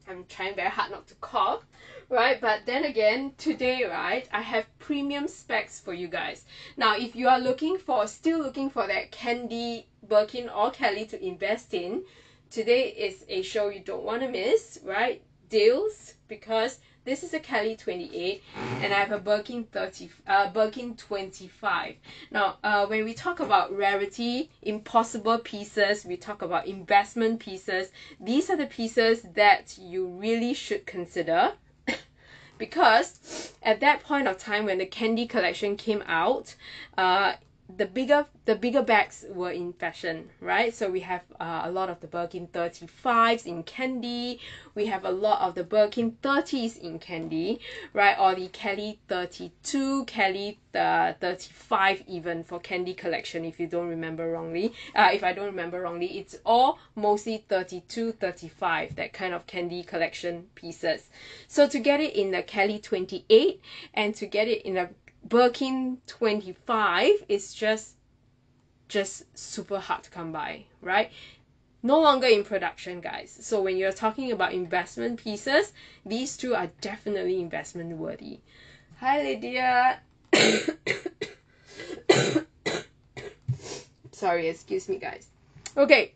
I'm trying very hard not to cough, right? But then again, today, right, I have premium specs for you guys. Now, if you are looking for, still looking for that Candy, Birkin or Kelly to invest in, today is a show you don't want to miss, right? Deals, because this is a Kelly 28 and I have a Birkin 30 uh Birkin 25 now uh when we talk about rarity impossible pieces we talk about investment pieces. These are the pieces that you really should consider because at that point of time when the candy collection came out uh the bigger the bigger bags were in fashion, right? So we have uh, a lot of the Birkin 35s in candy. We have a lot of the Birkin 30s in candy, right? Or the Kelly 32, Kelly the 35 even for candy collection if you don't remember wrongly. Uh, if I don't remember wrongly, it's all mostly 32, 35, that kind of candy collection pieces. So to get it in the Kelly 28 and to get it in a Birkin 25 is just just super hard to come by, right? No longer in production, guys. So when you're talking about investment pieces, these two are definitely investment worthy. Hi, Lydia. Sorry, excuse me, guys. Okay,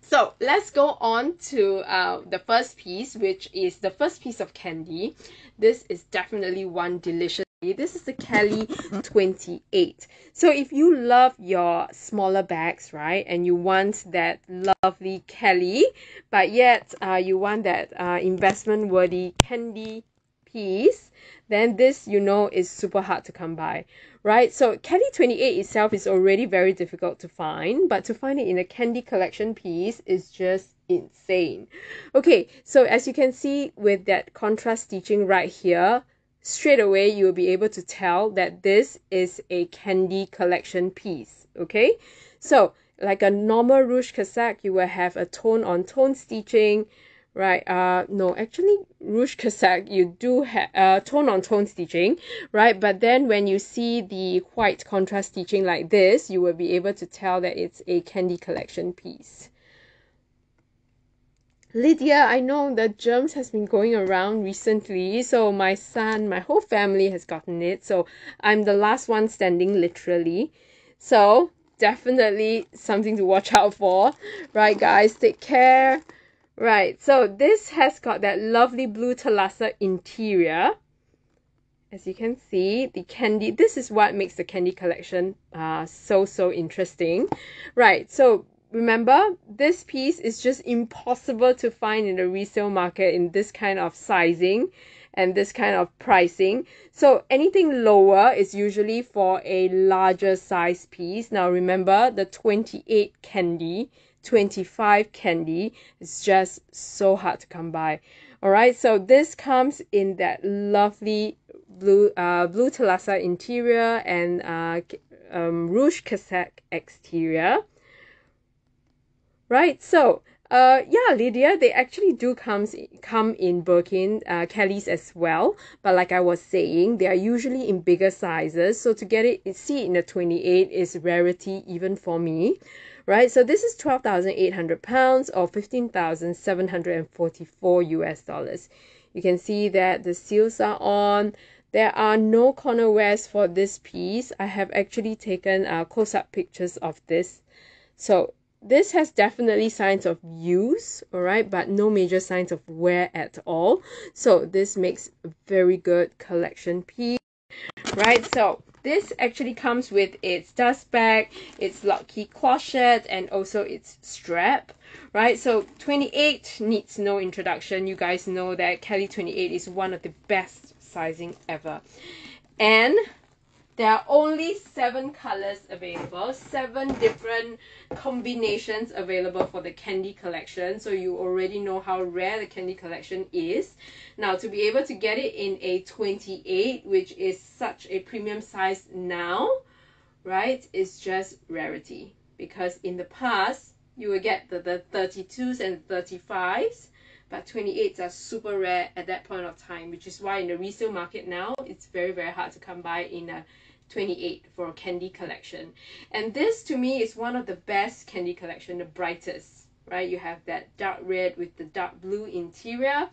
so let's go on to uh, the first piece, which is the first piece of candy. This is definitely one delicious this is the Kelly 28. So if you love your smaller bags, right, and you want that lovely Kelly, but yet uh, you want that uh, investment worthy candy piece, then this, you know, is super hard to come by, right? So Kelly 28 itself is already very difficult to find, but to find it in a candy collection piece is just insane. Okay, so as you can see with that contrast stitching right here, straight away you will be able to tell that this is a candy collection piece okay? So like a normal rouge casaque you will have a tone on tone stitching right? Uh no actually rouge casaque you do have uh tone on tone stitching right? But then when you see the white contrast stitching like this you will be able to tell that it's a candy collection piece Lydia, I know the germs has been going around recently, so my son, my whole family has gotten it, so I'm the last one standing literally. So definitely something to watch out for. Right guys, take care. Right, so this has got that lovely blue thalassa interior. As you can see, the candy, this is what makes the candy collection uh, so, so interesting. Right, so remember, this piece is just impossible to find in the resale market in this kind of sizing and this kind of pricing. So anything lower is usually for a larger size piece. Now remember the 28 candy 25 candy is just so hard to come by. All right, so this comes in that lovely blue uh, blue thalassa interior and uh, um, rouge casaque exterior. Right, so uh, yeah, Lydia, they actually do comes come in Birkin uh, Kellys as well. But like I was saying, they are usually in bigger sizes. So to get it, see it in a 28 is rarity even for me right? So this is 12,800 pounds or 15,744 US dollars. You can see that the seals are on. There are no corner wears for this piece. I have actually taken uh, close-up pictures of this. So this has definitely signs of use, alright, but no major signs of wear at all. So this makes a very good collection piece, right? So this actually comes with its dust bag, its lock key clochette, and also its strap, right? So 28 needs no introduction. You guys know that Kelly 28 is one of the best sizing ever. And there are only seven colors available, seven different combinations available for the candy collection. So you already know how rare the candy collection is. Now, to be able to get it in a 28, which is such a premium size now, right, is just rarity. Because in the past, you will get the, the 32s and 35s but 28s are super rare at that point of time which is why in the resale market now it's very very hard to come by in a 28 for a candy collection. And this to me is one of the best candy collection, the brightest, right? You have that dark red with the dark blue interior.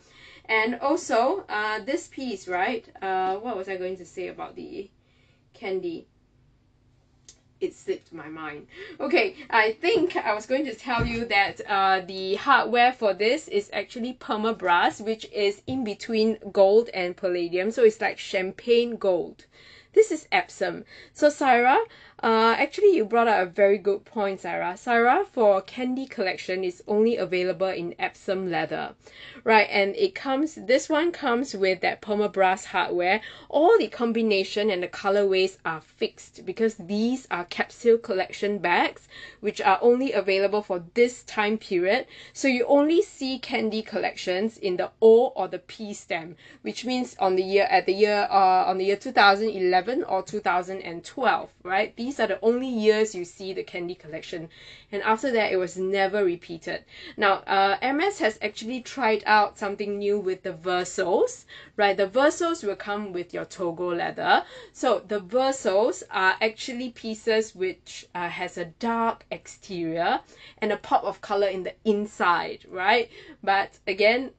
And also, uh, this piece, right? Uh, what was I going to say about the candy? it slipped my mind. Okay, I think I was going to tell you that uh, the hardware for this is actually perma brass, which is in between gold and palladium. So it's like champagne gold. This is Epsom. So Sarah, uh, actually you brought up a very good point, Sarah. Sarah, for candy collection is only available in Epsom leather, right? And it comes, this one comes with that perma-brass hardware. All the combination and the colorways are fixed because these are capsule collection bags, which are only available for this time period. So you only see candy collections in the O or the P stamp, which means on the year at the year uh on the year 2011 2011 or 2012, right? These are the only years you see the candy collection. And after that, it was never repeated. Now, uh, Hermes has actually tried out something new with the Versos, right? The Versos will come with your Togo leather. So the Versos are actually pieces which uh, has a dark exterior and a pop of color in the inside, right? But again,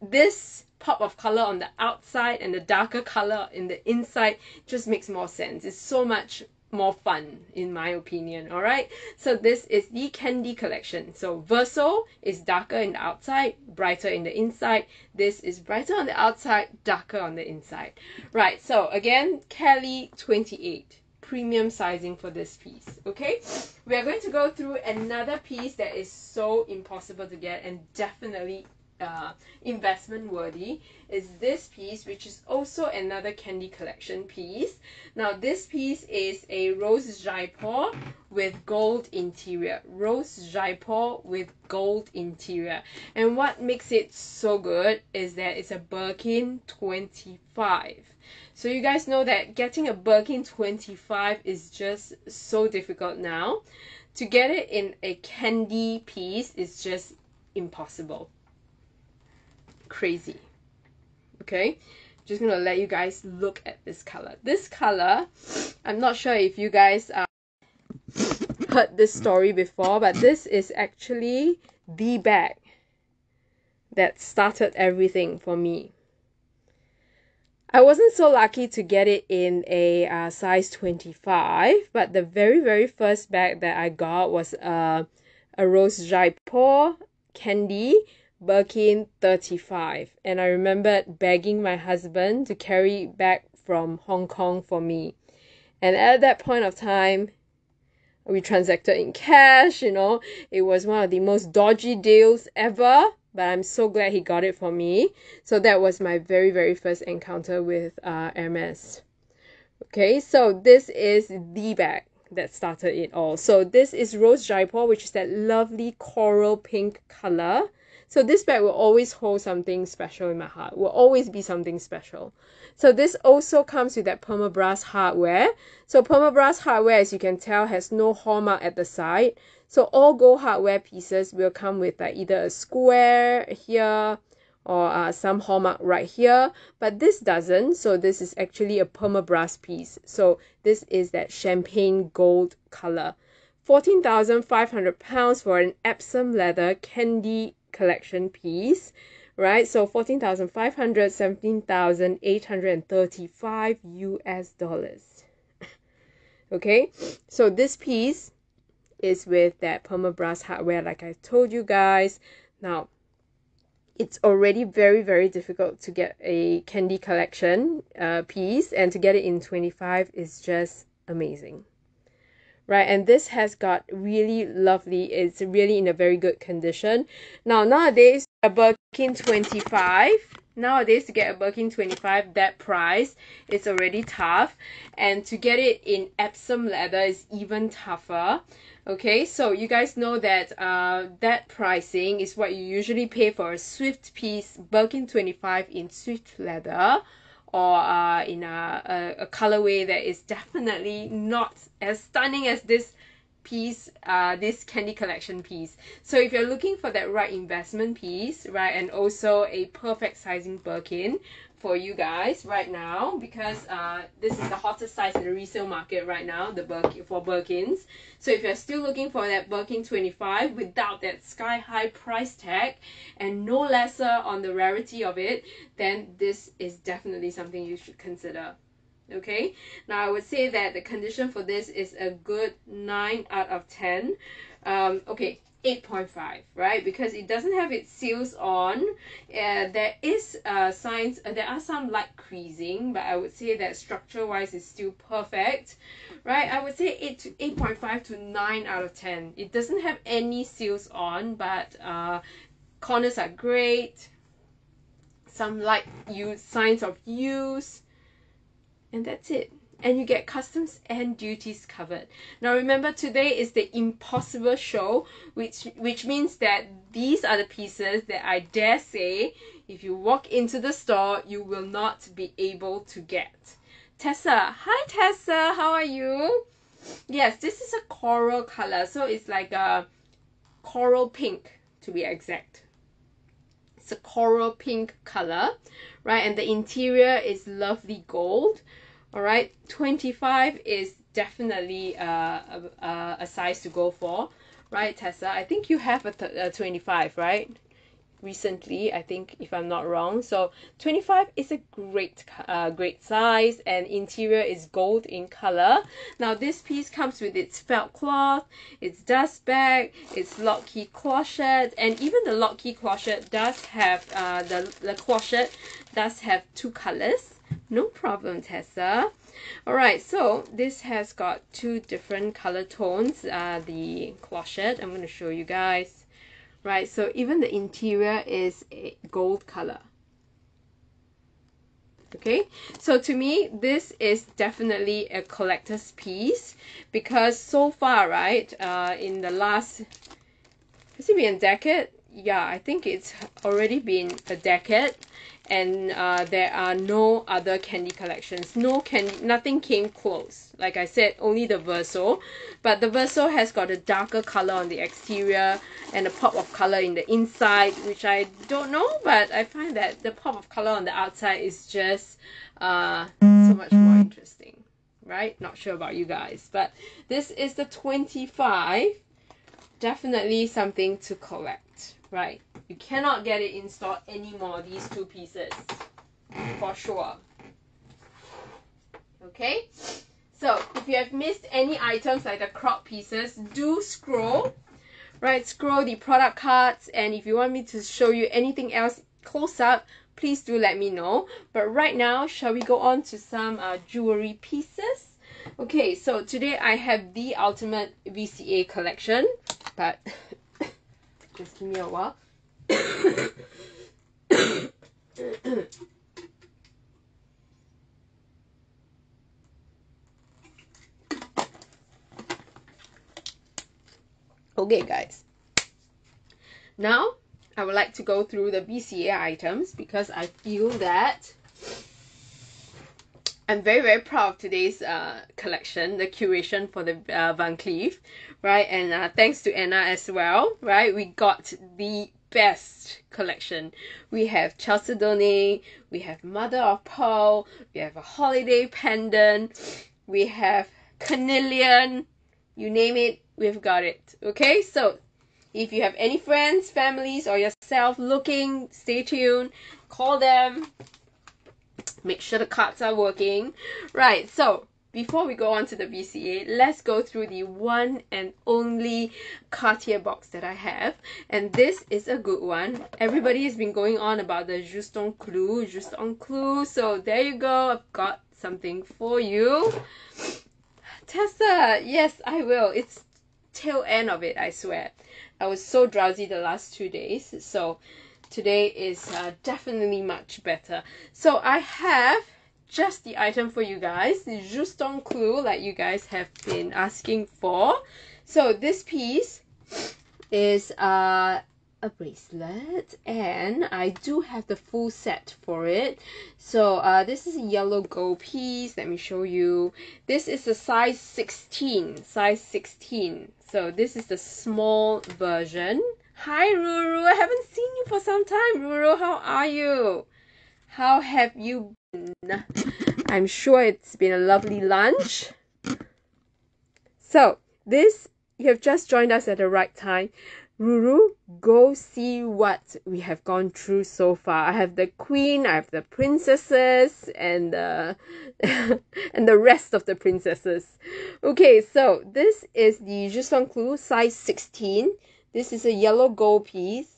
this pop of color on the outside and the darker color in the inside just makes more sense. It's so much more fun in my opinion all right so this is the candy collection. So verso is darker in the outside brighter in the inside. This is brighter on the outside darker on the inside. Right so again kelly 28 premium sizing for this piece okay? We are going to go through another piece that is so impossible to get and definitely uh, investment worthy is this piece which is also another candy collection piece. Now this piece is a rose jaipur with gold interior. Rose jaipur with gold interior. And what makes it so good is that it's a birkin 25 so you guys know that getting a birkin 25 is just so difficult now. To get it in a candy piece is just impossible crazy. Okay, just gonna let you guys look at this color. This color, I'm not sure if you guys uh, heard this story before, but this is actually the bag that started everything for me. I wasn't so lucky to get it in a uh, size 25, but the very, very first bag that I got was uh, a Rose Jaipur candy Birkin 35 and I remembered begging my husband to carry it back from Hong Kong for me. And at that point of time, we transacted in cash, you know. It was one of the most dodgy deals ever, but I'm so glad he got it for me. So that was my very, very first encounter with uh, Hermes. Okay, so this is the bag that started it all. So this is Rose Jaipur, which is that lovely coral pink color. So this bag will always hold something special in my heart, will always be something special. So this also comes with that permabrass hardware. So permabrass hardware, as you can tell, has no hallmark at the side. So all gold hardware pieces will come with like either a square here or uh, some hallmark right here, but this doesn't. So this is actually a permabrass piece. So this is that champagne gold color. 14,500 pounds for an Epsom leather candy collection piece, right? So 14,500, 17,835 US dollars. okay, so this piece is with that perma brass hardware like I told you guys. Now, it's already very, very difficult to get a candy collection uh, piece and to get it in 25 is just amazing right? And this has got really lovely, it's really in a very good condition. Now, nowadays, a Birkin 25, nowadays to get a Birkin 25, that price is already tough. And to get it in Epsom leather is even tougher. Okay, so you guys know that uh, that pricing is what you usually pay for a Swift piece Birkin 25 in Swift leather or uh, in a, a, colorway that is definitely not as stunning as this piece, uh, this candy collection piece. So if you're looking for that right investment piece, right, and also a perfect sizing Birkin, for you guys right now because uh, this is the hottest size in the resale market right now the Birkin for Birkins. So if you're still looking for that Birkin 25 without that sky high price tag and no lesser on the rarity of it then this is definitely something you should consider. Okay? Now I would say that the condition for this is a good 9 out of 10 um, okay 8.5 right? Because it doesn't have its seals on. Uh, there is uh, signs uh, there are some light creasing but I would say that structure wise is still perfect right? I would say 8 to 8.5 to 9 out of 10 it doesn't have any seals on but uh, corners are great. Some light use signs of use. And that's it and you get customs and duties covered. Now remember today is the impossible show which which means that these are the pieces that I dare say if you walk into the store you will not be able to get. Tessa, hi Tessa, how are you? Yes, this is a coral color so it's like a coral pink to be exact. It's a coral pink color, right? And the interior is lovely gold all right 25 is definitely uh, a, a size to go for right Tessa? I think you have a, a 25 right? Recently I think if I'm not wrong. So 25 is a great uh, great size and interior is gold in color. Now this piece comes with its felt cloth its dust bag its lock key clochette and even the lock key clochette does have uh, the, the clochette does have two colors no problem, Tessa. Alright, so this has got two different color tones, uh, the clochette. I'm going to show you guys. Right, so even the interior is a gold color. Okay, so to me, this is definitely a collector's piece because so far, right, uh, in the last, has it been a decade? Yeah, I think it's already been a decade and uh, there are no other candy collections. No candy nothing came close. Like I said only the Verso. But the Verso has got a darker color on the exterior and a pop of color in the inside which I don't know but I find that the pop of color on the outside is just uh, so much more interesting right? Not sure about you guys but this is the 25 definitely something to collect right you cannot get it in stock anymore these two pieces for sure okay so if you have missed any items like the crop pieces do scroll right? Scroll the product cards and if you want me to show you anything else close up, please do let me know. But right now, shall we go on to some uh, jewelry pieces? Okay, so today I have the Ultimate VCA collection, but just give me a while. okay guys, now I would like to go through the VCA items because I feel that I'm very very proud of today's uh, collection, the curation for the uh, Van Cleef, right? And uh, thanks to Anna as well, right? We got the best collection. We have Chalcedony, we have Mother of Pearl, we have a holiday pendant, we have Carnelian, you name it, we've got it. Okay, so if you have any friends, families, or yourself looking, stay tuned, call them, make sure the cards are working. Right, so before we go on to the VCA, let's go through the one and only Cartier box that I have. And this is a good one. Everybody has been going on about the Juste un Clou, Juste un Clou. So there you go. I've got something for you. Tessa, yes, I will. It's tail end of it, I swear. I was so drowsy the last two days. So today is uh, definitely much better. So I have just the item for you guys, the Juste un Clou, like you guys have been asking for. So this piece is uh, a bracelet and I do have the full set for it. So uh, this is a yellow gold piece. Let me show you. This is a size 16, size 16. So this is the small version. Hi Ruru, I haven't seen you for some time. Ruru, how are you? How have you? I'm sure it's been a lovely lunch. So, this, you have just joined us at the right time. Ruru, go see what we have gone through so far. I have the queen, I have the princesses, and the and the rest of the princesses. Okay, so this is the un Clou size 16. This is a yellow gold piece.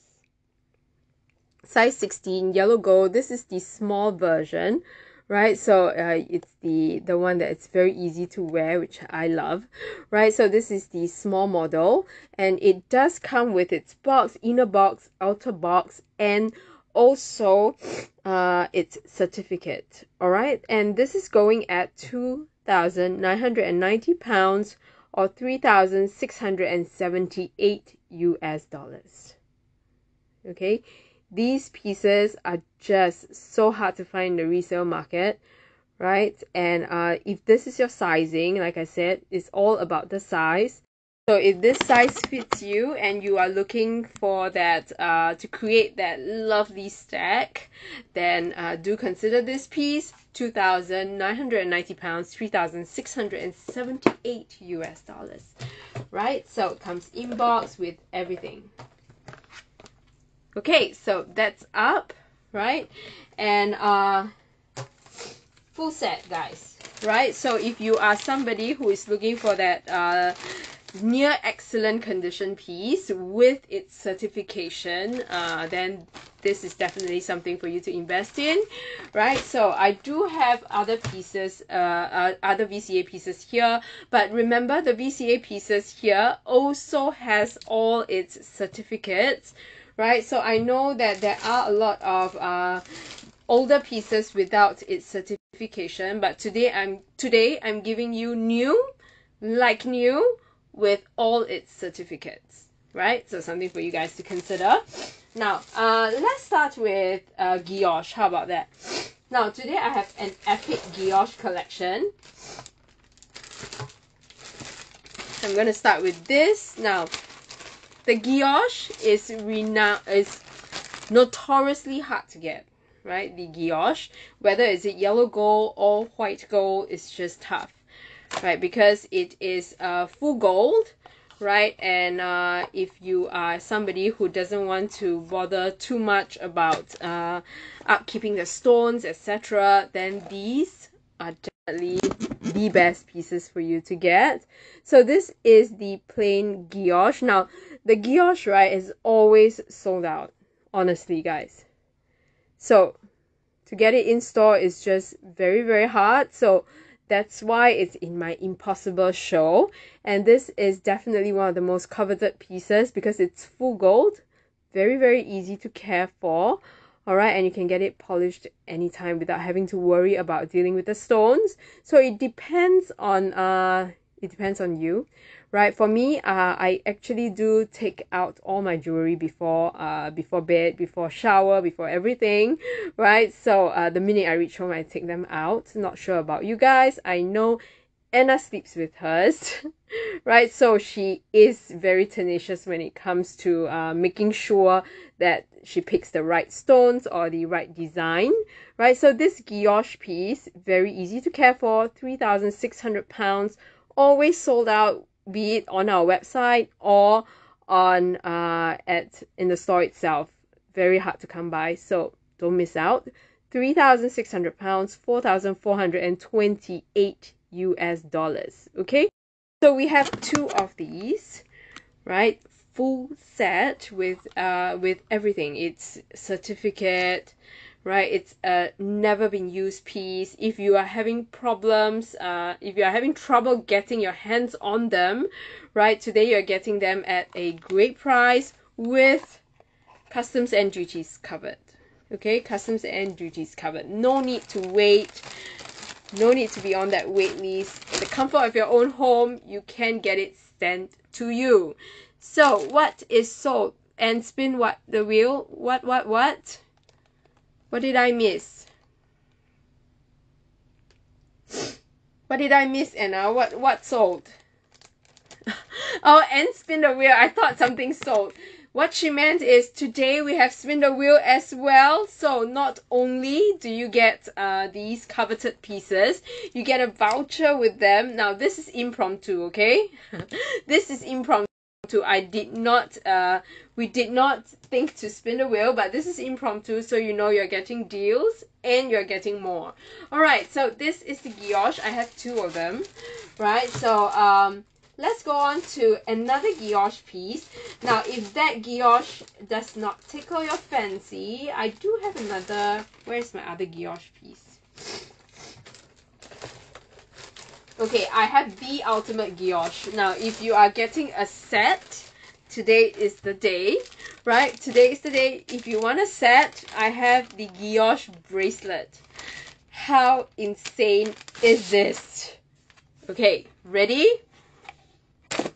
Size 16, yellow gold. This is the small version, right? So uh, it's the, the one that it's very easy to wear, which I love, right? So this is the small model and it does come with its box, inner box, outer box, and also uh, its certificate, all right? And this is going at 2,990 pounds or 3,678 US dollars. Okay, these pieces are just so hard to find in the resale market, right? And uh, if this is your sizing, like I said, it's all about the size. So if this size fits you and you are looking for that uh, to create that lovely stack, then uh, do consider this piece. 2,990 pounds, 3,678 US dollars, right? So it comes in box with everything. Okay, so that's up, right? And uh, full set, guys, right? So if you are somebody who is looking for that uh, near excellent condition piece with its certification, uh, then this is definitely something for you to invest in, right? So I do have other pieces, uh, uh, other VCA pieces here, but remember the VCA pieces here also has all its certificates, right? So I know that there are a lot of uh, older pieces without its certification, but today I'm today I'm giving you new, like new, with all its certificates, right? So something for you guys to consider. Now, uh, let's start with uh, Guilloche. How about that? Now, today I have an epic Guilloche collection. I'm going to start with this. Now, the Guilloche is renowned is notoriously hard to get, right? The Guilloche, whether is it yellow gold or white gold, is just tough, right? Because it is uh, full gold, right? And uh, if you are somebody who doesn't want to bother too much about uh, upkeeping the stones, etc., then these are definitely the best pieces for you to get. So this is the plain guilloche. Now, the guilloche right is always sold out honestly guys. So to get it in store is just very very hard. So that's why it's in my impossible show. And this is definitely one of the most coveted pieces because it's full gold. Very very easy to care for. Alright and you can get it polished anytime without having to worry about dealing with the stones. So it depends on uh it depends on you right for me uh I actually do take out all my jewelry before uh before bed before shower before everything. Right so uh the minute I reach home I take them out. Not sure about you guys. I know Anna sleeps with hers. Right so she is very tenacious when it comes to uh making sure that she picks the right stones or the right design. Right so this guilloche piece very easy to care for. 3600 pounds always sold out be it on our website or on uh at in the store itself. Very hard to come by so don't miss out. 3600 pounds 4428 US dollars. Okay? So we have two of these right? Full set with uh with everything. It's certificate right? It's a never been used piece if you are having problems uh if you are having trouble getting your hands on them right? Today you're getting them at a great price with customs and duties covered okay? Customs and duties covered. No need to wait. No need to be on that wait list. In the comfort of your own home you can get it sent to you. So what is sold? And spin what the wheel? What what what what did I miss? What did I miss, Anna? What what sold? oh, and spin the wheel. I thought something sold. What she meant is today we have spin the wheel as well. So not only do you get uh, these coveted pieces, you get a voucher with them. Now this is impromptu, okay? this is impromptu impromptu. I did not uh we did not think to spin the wheel, but this is impromptu, so you know you're getting deals and you're getting more. Alright, so this is the guilloche. I have two of them. Right, so um let's go on to another guilloche piece. Now, if that guilloche does not tickle your fancy, I do have another. Where's my other guilloche piece? Okay, I have the ultimate guilloche. Now, if you are getting a set, today is the day, right? Today is the day. If you want a set, I have the guilloche bracelet. How insane is this? Okay, ready?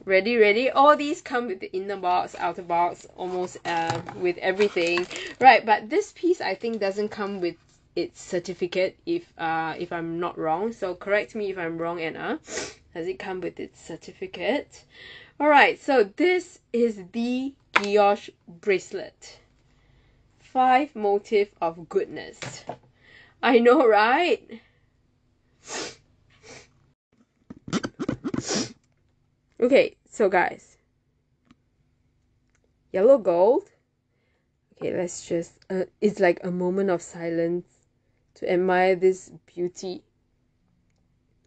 Ready, ready? All these come with the inner box, outer box, almost uh, with everything. Right, but this piece I think doesn't come with its certificate if uh if I'm not wrong. So correct me if I'm wrong, Anna. Does it come with its certificate? Alright, so this is the guilloche bracelet. Five motive of goodness. I know, right? Okay, so guys. Yellow gold. Okay, let's just, uh, it's like a moment of silence to admire this beauty.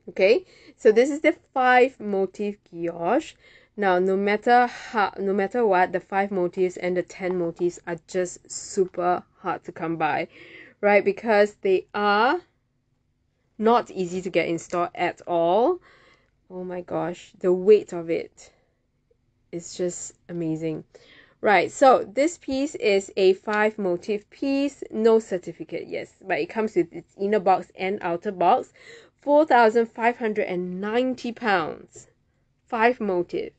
Okay, so this is the five motif guilloche. Now, no matter how, no matter what, the five motifs and the ten motifs are just super hard to come by, right? Because they are not easy to get in store at all. Oh my gosh, the weight of it is just amazing. Right, so this piece is a five motif piece, no certificate, yes, but it comes with its inner box and outer box. 4,590 pounds. Five motif.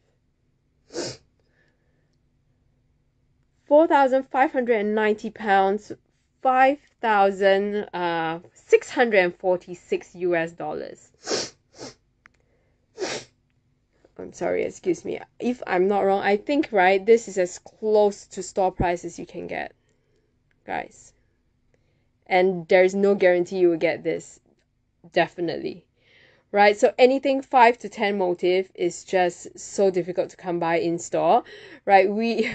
4,590 pounds. 5,646 uh, US dollars. I'm sorry, excuse me. If I'm not wrong, I think, right, this is as close to store price as you can get, guys. And there's no guarantee you will get this, definitely. Right, so anything 5 to 10 motif is just so difficult to come by in store, right? We,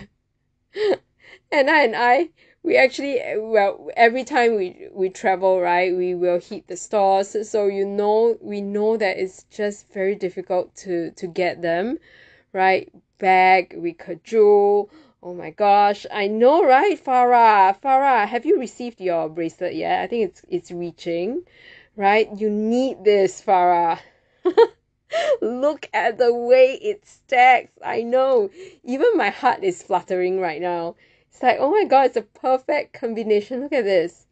Anna and I, we actually well every time we we travel right we will hit the stores so you know we know that it's just very difficult to to get them right bag with cajole. Oh my gosh, I know, right, Farah? Farah, have you received your bracelet yet? I think it's it's reaching, right? You need this, Farah. Look at the way it stacks. I know. Even my heart is fluttering right now. It's like, oh my god, it's a perfect combination. Look at this.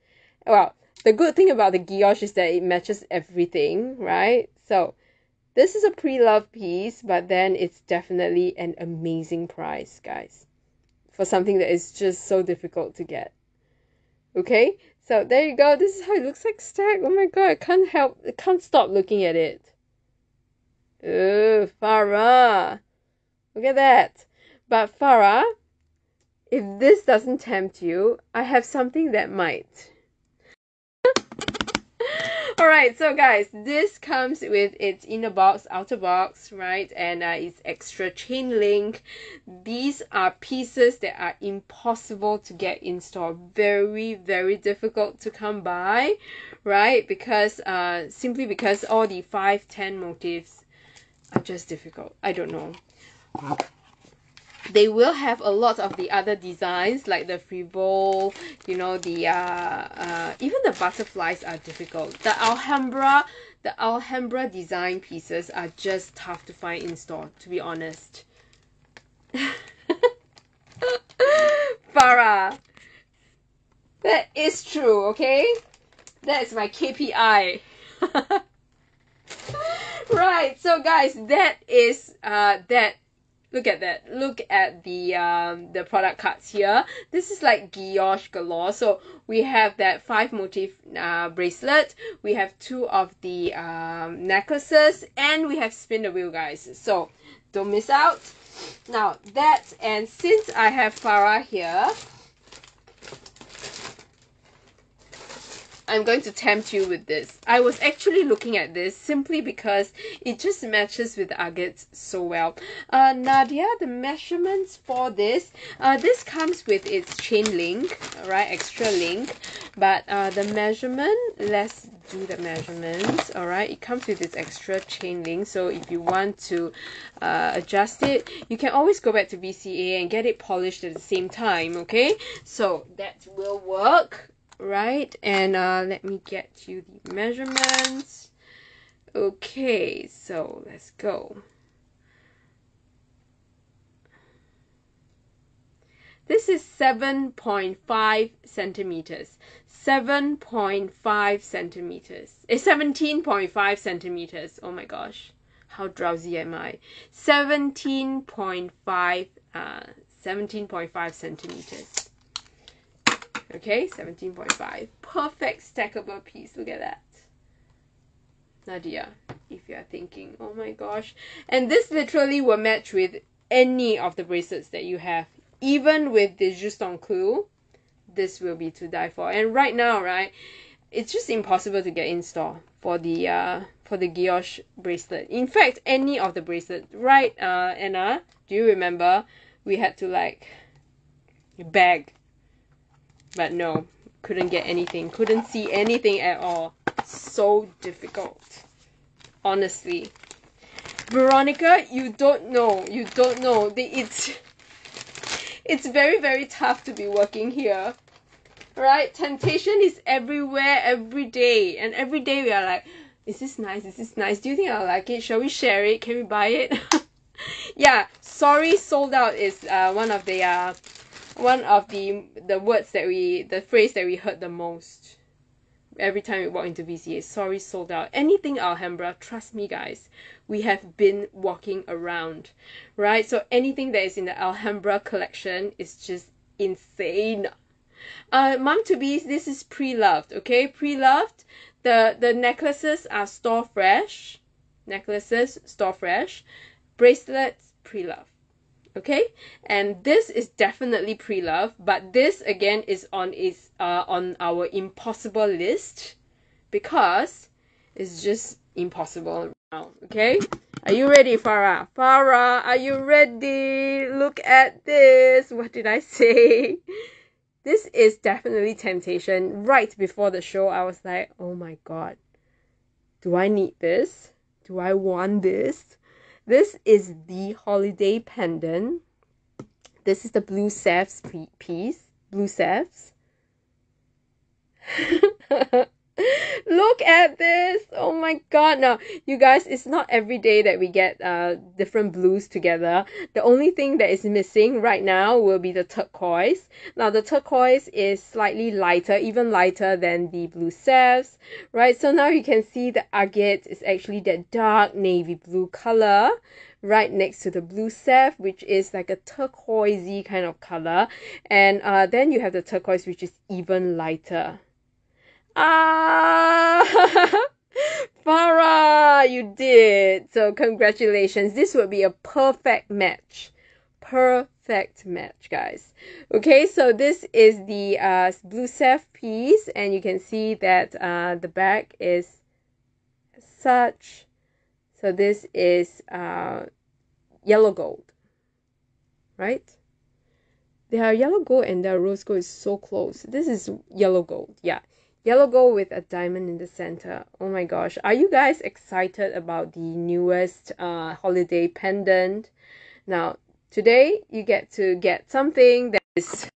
Well, the good thing about the guilloche is that it matches everything, right? So this is a pre-loved piece, but then it's definitely an amazing price, guys, for something that is just so difficult to get. Okay, so there you go. This is how it looks like stack. Oh my god, I can't help, I can't stop looking at it. Oh, Farah. Look at that. But Farah, if this doesn't tempt you, I have something that might. Alright, so guys, this comes with its inner box, outer box, right? And uh, it's extra chain link. These are pieces that are impossible to get in store. Very, very difficult to come by, right? Because, uh, simply because all the 5, 10 motifs are just difficult. I don't know. They will have a lot of the other designs like the frivole, you know, the uh, uh, even the butterflies are difficult. The Alhambra, the Alhambra design pieces are just tough to find in store, to be honest. Farah, that is true, okay? That is my KPI. right so guys that is uh that look at that. Look at the um the product cards here. This is like guilloche galore. So we have that five motif uh bracelet. We have two of the um necklaces. And we have spin the wheel guys. So don't miss out. Now that and since I have Farah here I'm going to tempt you with this. I was actually looking at this simply because it just matches with the agates so well. Uh, Nadia, the measurements for this, uh, this comes with its chain link, right, extra link, but uh, the measurement, let's do the measurements, alright, it comes with its extra chain link, so if you want to uh, adjust it, you can always go back to VCA and get it polished at the same time, okay? So that will work right? And uh, let me get you the measurements. Okay, so let's go. This is 7.5 centimeters. 7.5 centimeters. It's 17.5 centimeters. Oh my gosh. How drowsy am I? 17.5 uh 17.5 centimeters. Okay, 17.5. Perfect stackable piece. Look at that. Nadia, if you're thinking, oh my gosh. And this literally will match with any of the bracelets that you have. Even with the Juste un Clou, this will be to die for. And right now, right, it's just impossible to get in store for the uh for the guilloche bracelet. In fact, any of the bracelet, right, uh, Anna? Do you remember we had to like beg but no, couldn't get anything. Couldn't see anything at all. So difficult. Honestly. Veronica, you don't know. You don't know. It's it's very very tough to be working here. Right? Temptation is everywhere every day. And every day we are like, is this nice? Is this nice? Do you think I'll like it? Shall we share it? Can we buy it? yeah, sorry sold out is uh, one of the uh, one of the the words that we the phrase that we heard the most every time we walk into VCA sorry sold out. Anything Alhambra trust me guys. We have been walking around right? So anything that is in the Alhambra collection is just insane. Uh mom to be this is pre-loved okay? Pre-loved the the necklaces are store fresh. Necklaces store fresh. Bracelets pre-loved okay? And this is definitely pre-love but this again is on is uh on our impossible list because it's just impossible now. Okay? Are you ready farah? Farah are you ready? Look at this. What did i say? This is definitely temptation. Right before the show i was like oh my god. Do i need this? Do i want this This is the holiday pendant. This is the blue Sèvres piece. Blue Sèvres. Look at this. Oh my god. Now, you guys, it's not every day that we get uh different blues together. The only thing that is missing right now will be the turquoise. Now, the turquoise is slightly lighter, even lighter than the blue Sèvres, right? So now you can see the agate is actually that dark navy blue color right next to the blue Sef, which is like a turquoisey kind of color. And uh, then you have the turquoise, which is even lighter. Ah, Farah, you did. So congratulations. This would be a perfect match. Perfect match, guys. Okay, so this is the uh, blue Sèvres piece, and you can see that uh, the back is such. So this is uh, yellow gold, right? They are yellow gold and their rose gold is so close. This is yellow gold, yeah yellow gold with a diamond in the center. Oh my gosh. Are you guys excited about the newest uh, holiday pendant? Now, today you get to get something that is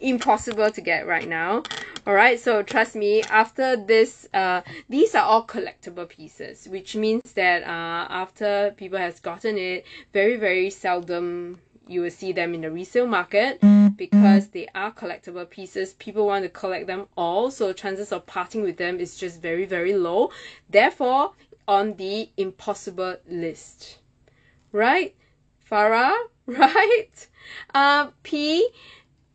impossible to get right now. Alright, so trust me, after this, uh, these are all collectible pieces, which means that uh, after people has gotten it, very, very seldom you will see them in the resale market mm-hmm. because they are collectible pieces. People want to collect them all, so chances of parting with them is just very, very low. Therefore, on the impossible list. Right? Farah? Right? Uh, P,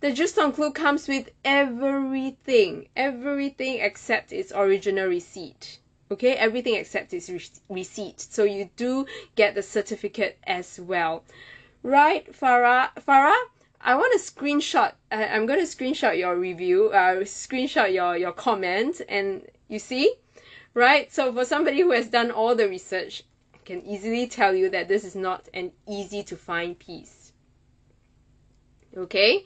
the Juste Clou comes with everything. Everything except its original receipt okay everything except its re- receipt so you do get the certificate as well right, Farah? Farah, I want to screenshot. I, I'm going to screenshot your review. Uh, screenshot your your comment, and you see, right? So for somebody who has done all the research, I can easily tell you that this is not an easy to find piece. Okay.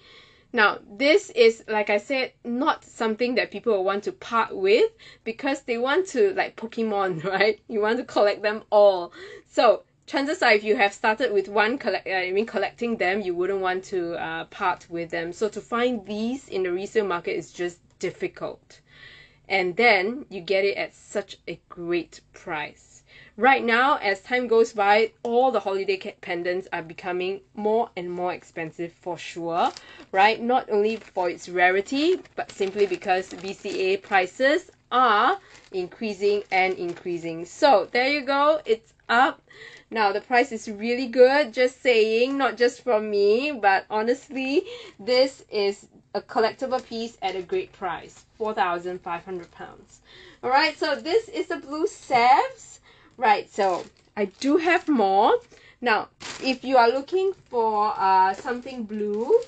Now, this is, like I said, not something that people will want to part with because they want to, like Pokemon, right? You want to collect them all. So, chances are if you have started with one collect uh, I mean collecting them you wouldn't want to uh, part with them. So to find these in the resale market is just difficult. And then you get it at such a great price. Right now as time goes by all the holiday pendants are becoming more and more expensive for sure right? Not only for its rarity but simply because VCA prices are increasing and increasing. So there you go. It's up now the price is really good, just saying, not just from me, but honestly, this is a collectible piece at a great price, four thousand five hundred pounds. All right, so this is the blue Sèvres. Right, so I do have more. Now, if you are looking for uh, something blue,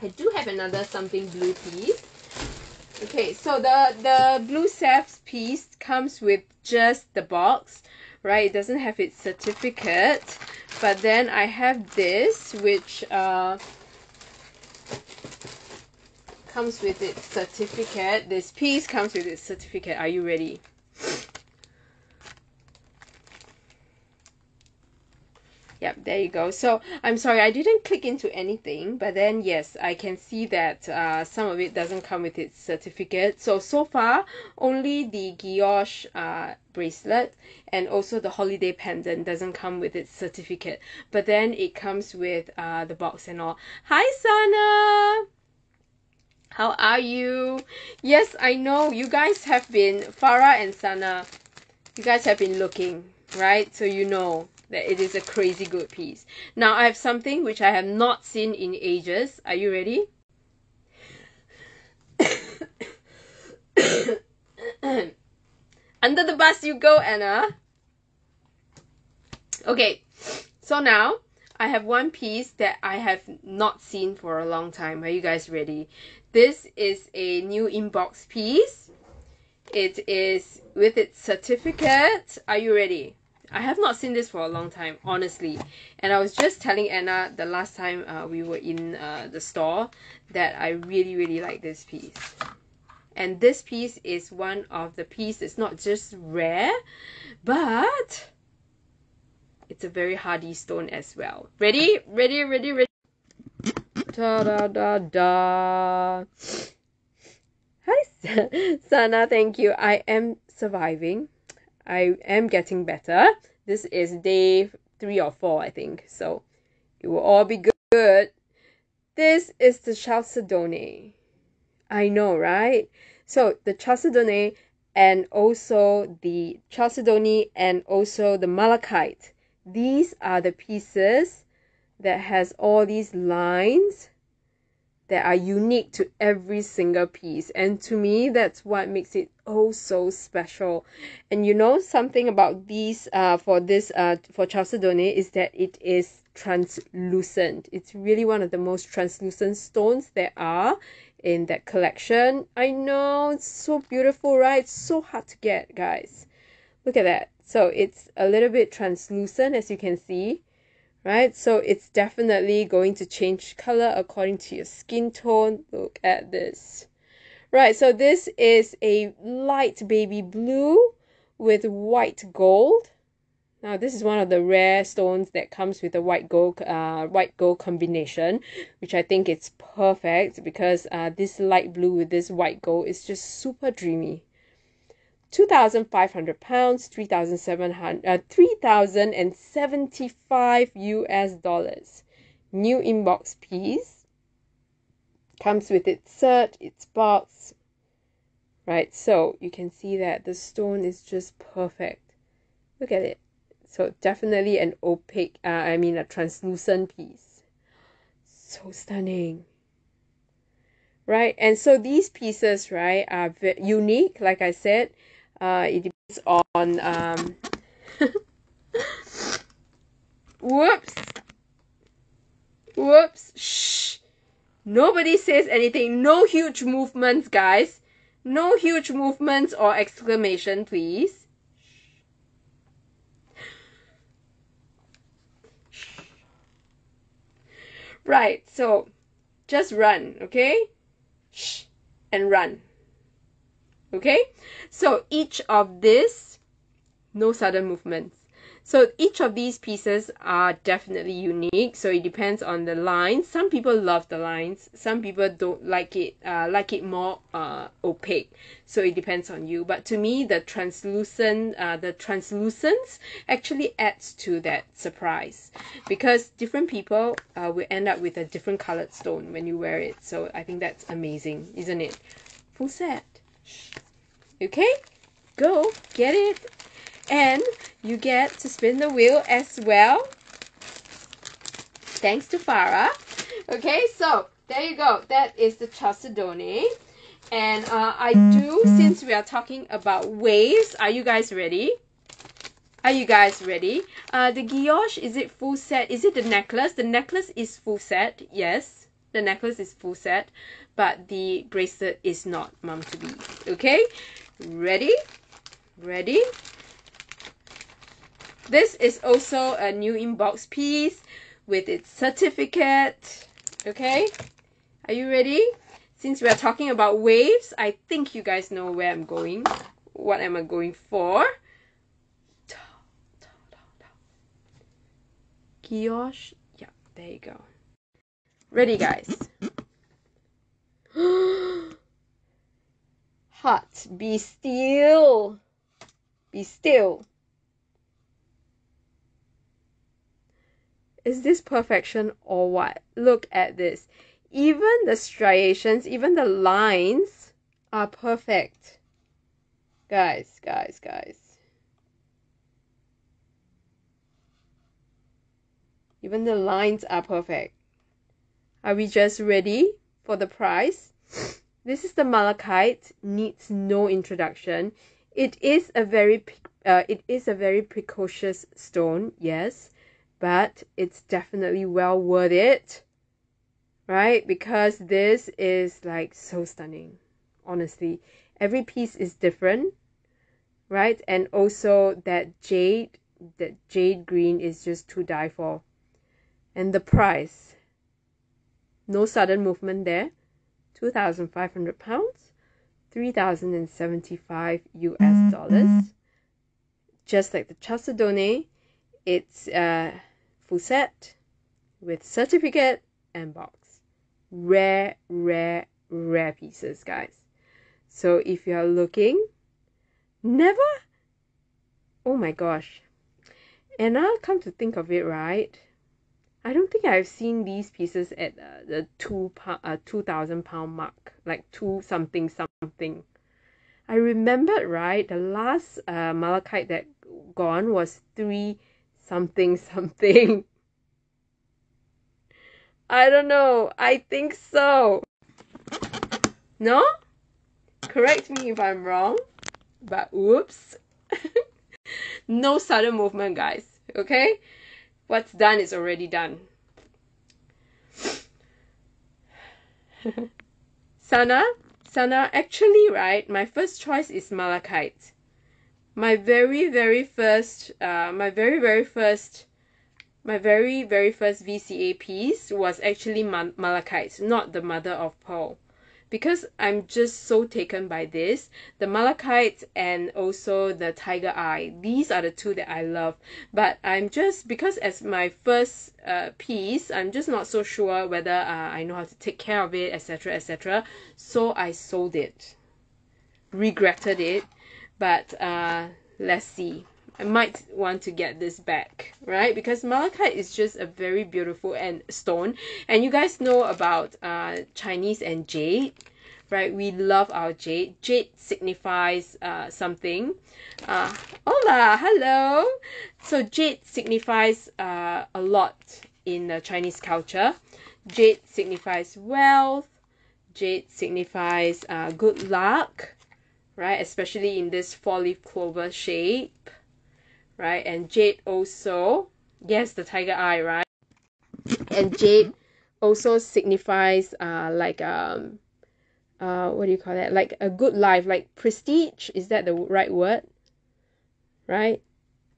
I do have another something blue piece. Okay, so the the blue Sèvres piece comes with just the box right? It doesn't have its certificate. But then I have this, which uh, comes with its certificate. This piece comes with its certificate. Are you ready? Yep, there you go. So I'm sorry, I didn't click into anything, but then yes, I can see that uh, some of it doesn't come with its certificate. So, so far, only the guilloche uh, bracelet and also the holiday pendant doesn't come with its certificate. But then it comes with uh, the box and all. Hi, Sana! How are you? Yes, I know you guys have been, Farah and Sana, you guys have been looking, right? So you know that it is a crazy good piece. Now I have something which I have not seen in ages. Are you ready? Under the bus you go, Anna. Okay, so now I have one piece that I have not seen for a long time. Are you guys ready? This is a new inbox piece. It is with its certificate. Are you ready? I have not seen this for a long time, honestly. And I was just telling Anna the last time uh, we were in uh, the store that I really, really like this piece. And this piece is one of the pieces, not just rare, but it's a very hardy stone as well. Ready? Ready, ready, ready. Da da da da. Hi, Sana. Thank you. I am surviving. I am getting better. This is day three or four, I think. So it will all be good. This is the Chalcedony. I know, right? So the Chalcedony and also the Chalcedony and also the Malachite. These are the pieces that has all these lines that are unique to every single piece. And to me, that's what makes it oh so special. And you know something about these uh for this uh for Chalcedony is that it is translucent. It's really one of the most translucent stones there are in that collection. I know it's so beautiful, right? It's so hard to get, guys. Look at that. So it's a little bit translucent as you can see, right? So it's definitely going to change color according to your skin tone. Look at this. Right, so this is a light baby blue with white gold. Now this is one of the rare stones that comes with a white gold uh white gold combination, which I think it's perfect because uh this light blue with this white gold is just super dreamy. 2,500 pounds, 3,700, uh, 3,075 US dollars. New inbox piece comes with its cert, its box, right? So you can see that the stone is just perfect. Look at it. So definitely an opaque, uh, I mean a translucent piece. So stunning. Right? And so these pieces, right, are unique, like I said. Uh, it depends on, um, whoops. Whoops. Shh. Nobody says anything. No huge movements, guys. No huge movements or exclamation, please. Right, so just run, okay? Shh, and run. Okay? So each of this, no sudden movements. So each of these pieces are definitely unique. So it depends on the lines. Some people love the lines. Some people don't like it. Uh, like it more uh, opaque. So it depends on you. But to me, the translucent, uh, the translucence actually adds to that surprise, because different people uh, will end up with a different colored stone when you wear it. So I think that's amazing, isn't it? Full set. Okay, go get it and you get to spin the wheel as well. Thanks to Farah. Okay, so there you go. That is the Chalcedony. And uh, I do, since we are talking about waves, are you guys ready? Are you guys ready? Uh, the guilloche, is it full set? Is it the necklace? The necklace is full set, yes. The necklace is full set, but the bracelet is not, mom to be. Okay? Ready? Ready? This is also a new inbox piece with its certificate. Okay, are you ready? Since we are talking about waves, I think you guys know where I'm going. What am I going for? Guilloche. Yeah, there you go. Ready, guys. Hot. Be still. Be still. is this perfection or what? Look at this. Even the striations, even the lines are perfect. Guys, guys, guys. Even the lines are perfect. Are we just ready for the price? This is the malachite, needs no introduction. It is a very uh, it is a very precocious stone, yes but it's definitely well worth it right? Because this is like so stunning honestly. Every piece is different right? And also that jade that jade green is just to die for. And the price no sudden movement there 2500 pounds 3075 us mm-hmm. dollars just like the chalcedony it's a full set with certificate and box. Rare, rare, rare pieces, guys. So if you are looking, never. Oh my gosh. And now come to think of it, right? I don't think I've seen these pieces at uh, the two pound, uh, two thousand pound mark, like two something something. I remembered right, the last uh, malachite that gone was three something something. I don't know. I think so. No? Correct me if I'm wrong. But whoops. no sudden movement, guys. Okay? What's done is already done. Sana, Sana, actually, right, my first choice is malachite. My very, very first, uh, my very, very first, my very, very first VCA piece was actually malachite, not the mother of pearl because I'm just so taken by this the malachite and also the tiger eye these are the two that I love. But I'm just because as my first uh, piece I'm just not so sure whether uh, I know how to take care of it etc etc so I sold it. Regretted it. But uh, let's see I might want to get this back, right? Because malachite is just a very beautiful and stone. And you guys know about uh, Chinese and jade, right? We love our jade. Jade signifies uh, something. Uh, hola, hello. So jade signifies uh, a lot in the Chinese culture. Jade signifies wealth. Jade signifies uh, good luck, right? Especially in this four-leaf clover shape right? And jade also, yes, the tiger eye, right? And jade also signifies uh like um uh what do you call that? Like a good life, like prestige. Is that the right word? Right?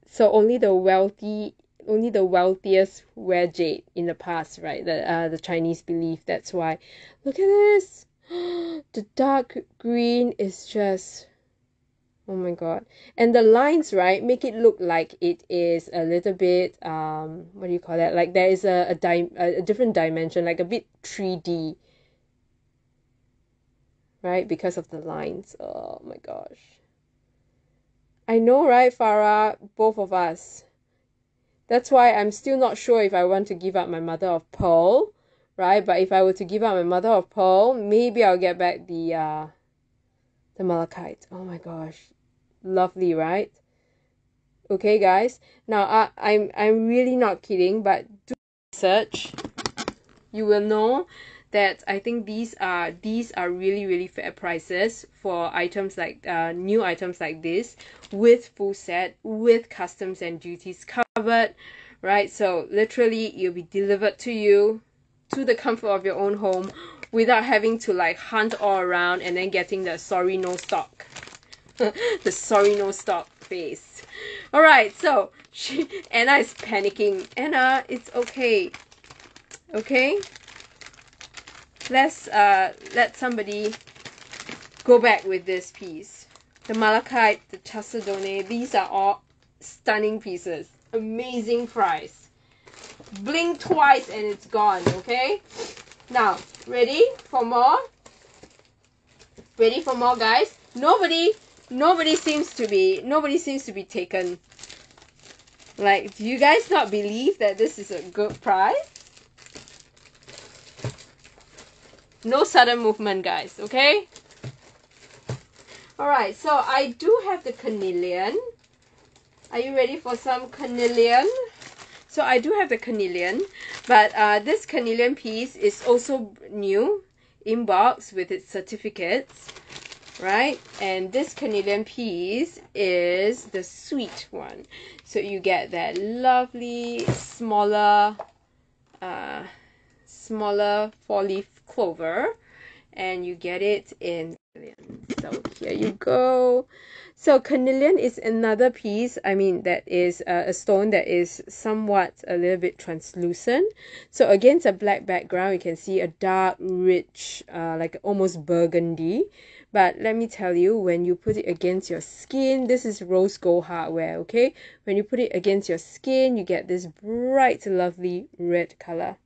So only the wealthy only the wealthiest wear jade in the past, right? The uh the Chinese belief. That's why. Look at this. the dark green is just oh my god. And the lines right make it look like it is a little bit um what do you call that? Like there is a a, di- a different dimension like a bit 3D right? Because of the lines. Oh my gosh. I know right Farah? Both of us. That's why I'm still not sure if I want to give up my mother of pearl right? But if I were to give up my mother of pearl maybe I'll get back the uh the malachite. Oh my gosh lovely right? Okay guys. Now I, I'm I'm really not kidding but do research. You will know that I think these are these are really really fair prices for items like uh, new items like this with full set with customs and duties covered right? So literally it'll be delivered to you to the comfort of your own home without having to like hunt all around and then getting the sorry no stock the sorry no stop face. Alright, so she Anna is panicking. Anna, it's okay. Okay? Let's uh let somebody go back with this piece. The malachite, the chalcedony, these are all stunning pieces. Amazing price. Blink twice and it's gone, okay? Now, ready for more? Ready for more, guys? Nobody nobody seems to be nobody seems to be taken. Like do you guys not believe that this is a good price no sudden movement guys okay? Alright so I do have the carnelian. Are you ready for some carnelian? So I do have the carnelian but uh, this carnelian piece is also new in box with its certificates right? And this carnelian piece is the sweet one. So you get that lovely smaller, uh, smaller four-leaf clover and you get it in so here you go so carnelian is another piece i mean that is a, a stone that is somewhat a little bit translucent so against a black background you can see a dark rich uh, like almost burgundy but let me tell you when you put it against your skin this is rose gold hardware okay? When you put it against your skin you get this bright lovely red color.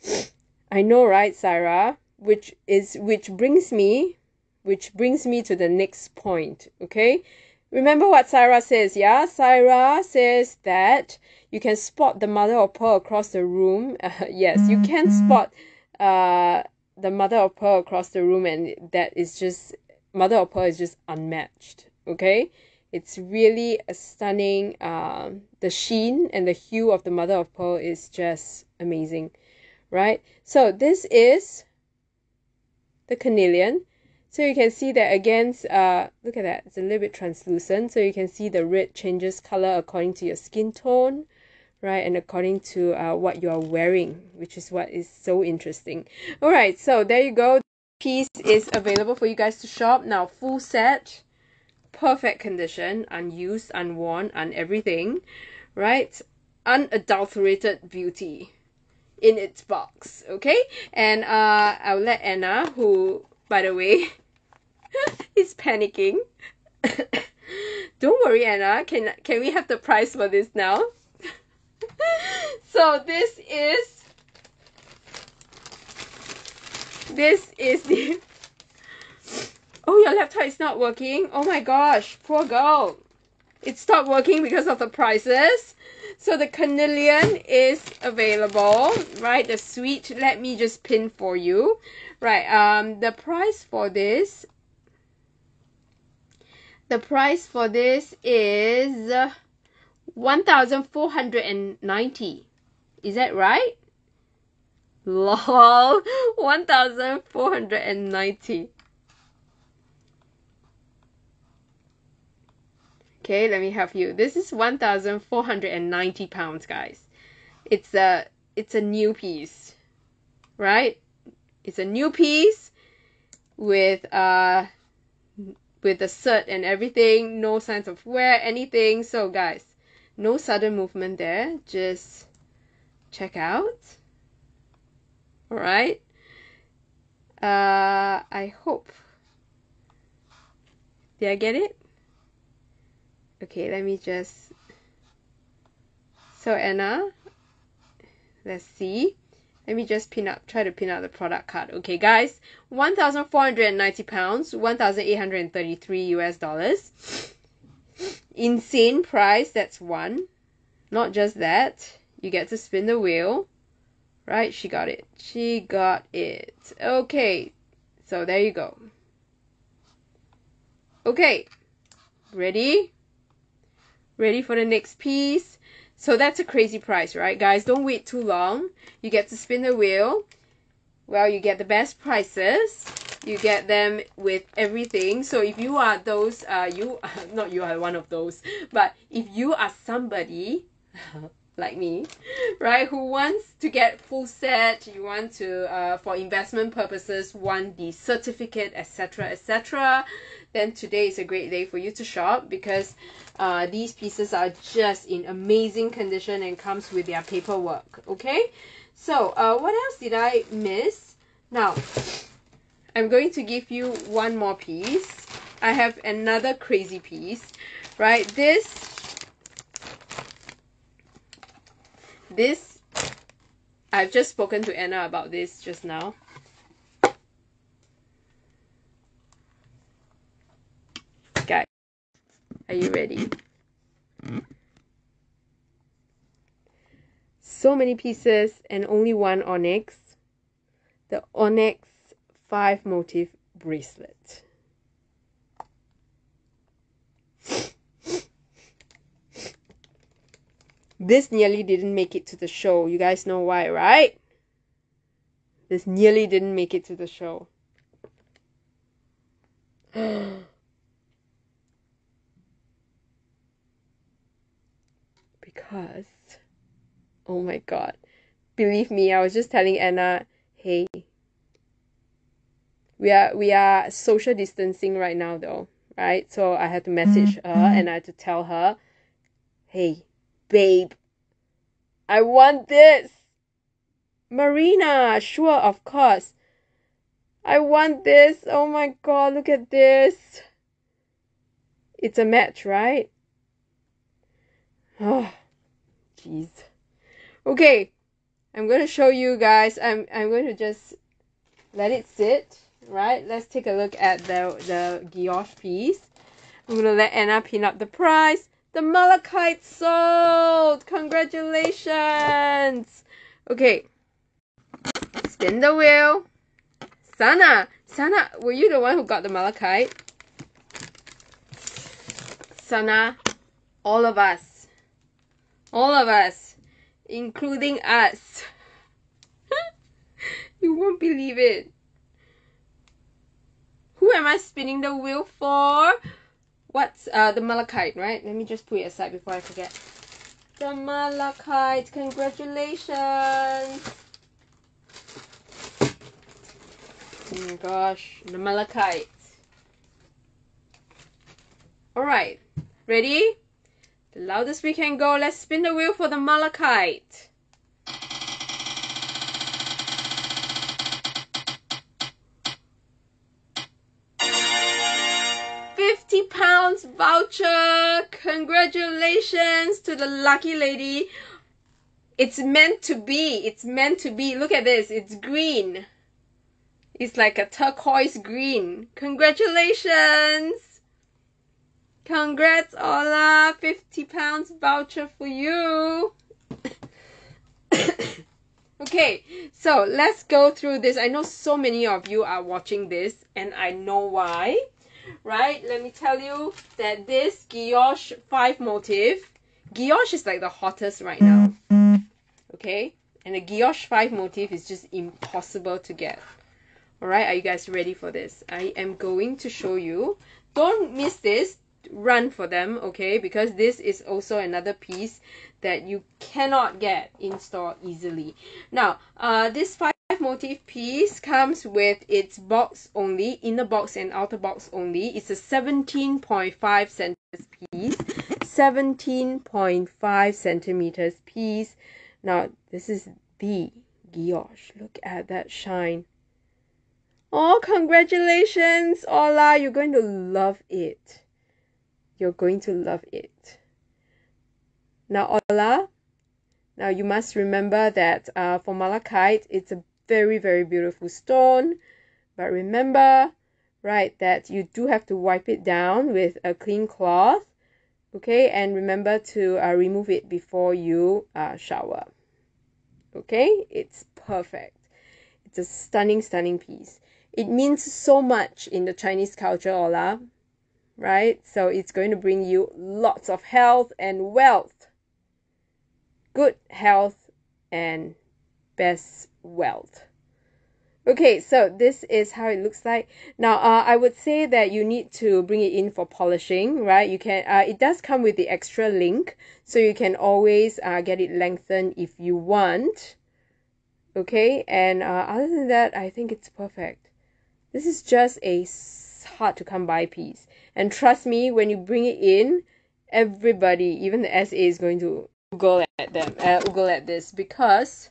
I know right Sarah? Which is which brings me which brings me to the next point okay? Remember what Sarah says yeah? Sarah says that you can spot the mother of pearl across the room. Yes you can mm-hmm. spot uh the mother of pearl across the room and that is just mother of pearl is just unmatched okay? It's really a stunning um the sheen and the hue of the mother of pearl is just amazing right? So this is the carnelian. So you can see that against uh look at that it's a little bit translucent. So you can see the red changes color according to your skin tone right and according to uh, what you are wearing which is what is so interesting. All right so there you go. Piece is available for you guys to shop. Now full set perfect condition unused unworn and everything right? Unadulterated beauty in its box okay? And uh I'll let Anna who by the way is panicking. Don't worry Anna. Can can we have the price for this now so this is this is the oh your laptop is not working. Oh my gosh poor girl. It stopped working because of the prices. So the carnelian is available right? The suite let me just pin for you. Right um the price for this the price for this is 1490 is that right? Lol. 1490 okay let me help you. This is 1490 pounds guys. It's a it's a new piece right? It's a new piece with uh with the cert and everything. No signs of wear anything. So guys no sudden movement there just check out. Alright. Uh I hope. Did I get it? Okay let me just. So Anna let's see. Let me just pin up try to pin out the product card. Okay guys. 1490 pounds 1833 US dollars insane price that's one. Not just that you get to spin the wheel. Right she got it. She got it. Okay so there you go. Okay ready? Ready for the next piece? So that's a crazy price right guys? Don't wait too long. You get to spin the wheel. Well you get the best prices you get them with everything. So if you are those uh you not you are one of those but if you are somebody like me right who wants to get full set you want to uh for investment purposes want the certificate etc etc then today is a great day for you to shop because uh these pieces are just in amazing condition and comes with their paperwork okay? So uh what else did I miss? Now I'm going to give you one more piece. I have another crazy piece right? This this I've just spoken to Anna about this just now. Guys are you ready? So many pieces and only one onyx. The onyx five motif bracelet. This nearly didn't make it to the show. You guys know why right? This nearly didn't make it to the show. Because oh my god. Believe me I was just telling Anna we are we are social distancing right now though right so I had to message her mm-hmm. and I had to tell her hey babe I want this Marina, sure, of course. I want this. Oh my god, look at this. It's a match, right? Oh, jeez. Okay, I'm going to show you guys. I'm I'm going to just let it sit, right? Let's take a look at the the guilloche piece. I'm to let Anna pin up the price. The malachite sold! Congratulations! Okay, spin the wheel. Sana, Sana, were you the one who got the malachite? Sana, all of us, all of us, including us. you won't believe it. Who am I spinning the wheel for? What's uh the malachite, right? Let me just put it aside before I forget. The malachite, congratulations! Oh my gosh, the malachite. Alright, ready? The loudest we can go. Let's spin the wheel for the malachite. Fifty pounds voucher. Congratulations to the lucky lady. It's meant to be. It's meant to be. Look at this. It's green. It's like a turquoise green. Congratulations! Congrats, Ola! 50 pounds voucher for you! okay, so let's go through this. I know so many of you are watching this, and I know why. Right? Let me tell you that this guilloche 5 motif, guilloche is like the hottest right now. Okay? And the guilloche 5 motif is just impossible to get. Alright, are you guys ready for this? I am going to show you. Don't miss this. Run for them, okay? Because this is also another piece that you cannot get in store easily. Now, uh, this five motif piece comes with its box only, inner box and outer box only. It's a 17.5 centimeters piece. 17.5 centimeters piece. Now, this is the guilloche. Look at that shine. Oh, congratulations, Ola. You're going to love it. You're going to love it. Now, Ola, now you must remember that uh, for malachite, it's a very, very beautiful stone. But remember, right, that you do have to wipe it down with a clean cloth. Okay, and remember to uh, remove it before you uh, shower. Okay, it's perfect. It's a stunning, stunning piece it means so much in the Chinese culture, Ola, right? So it's going to bring you lots of health and wealth. Good health and best wealth. Okay, so this is how it looks like. Now, uh, I would say that you need to bring it in for polishing, right? You can. Uh, it does come with the extra link, so you can always uh, get it lengthened if you want. Okay, and uh, other than that, I think it's perfect. This is just a hard to come by piece. And trust me, when you bring it in, everybody, even the SA, is going to Google at them, uh, Google at this because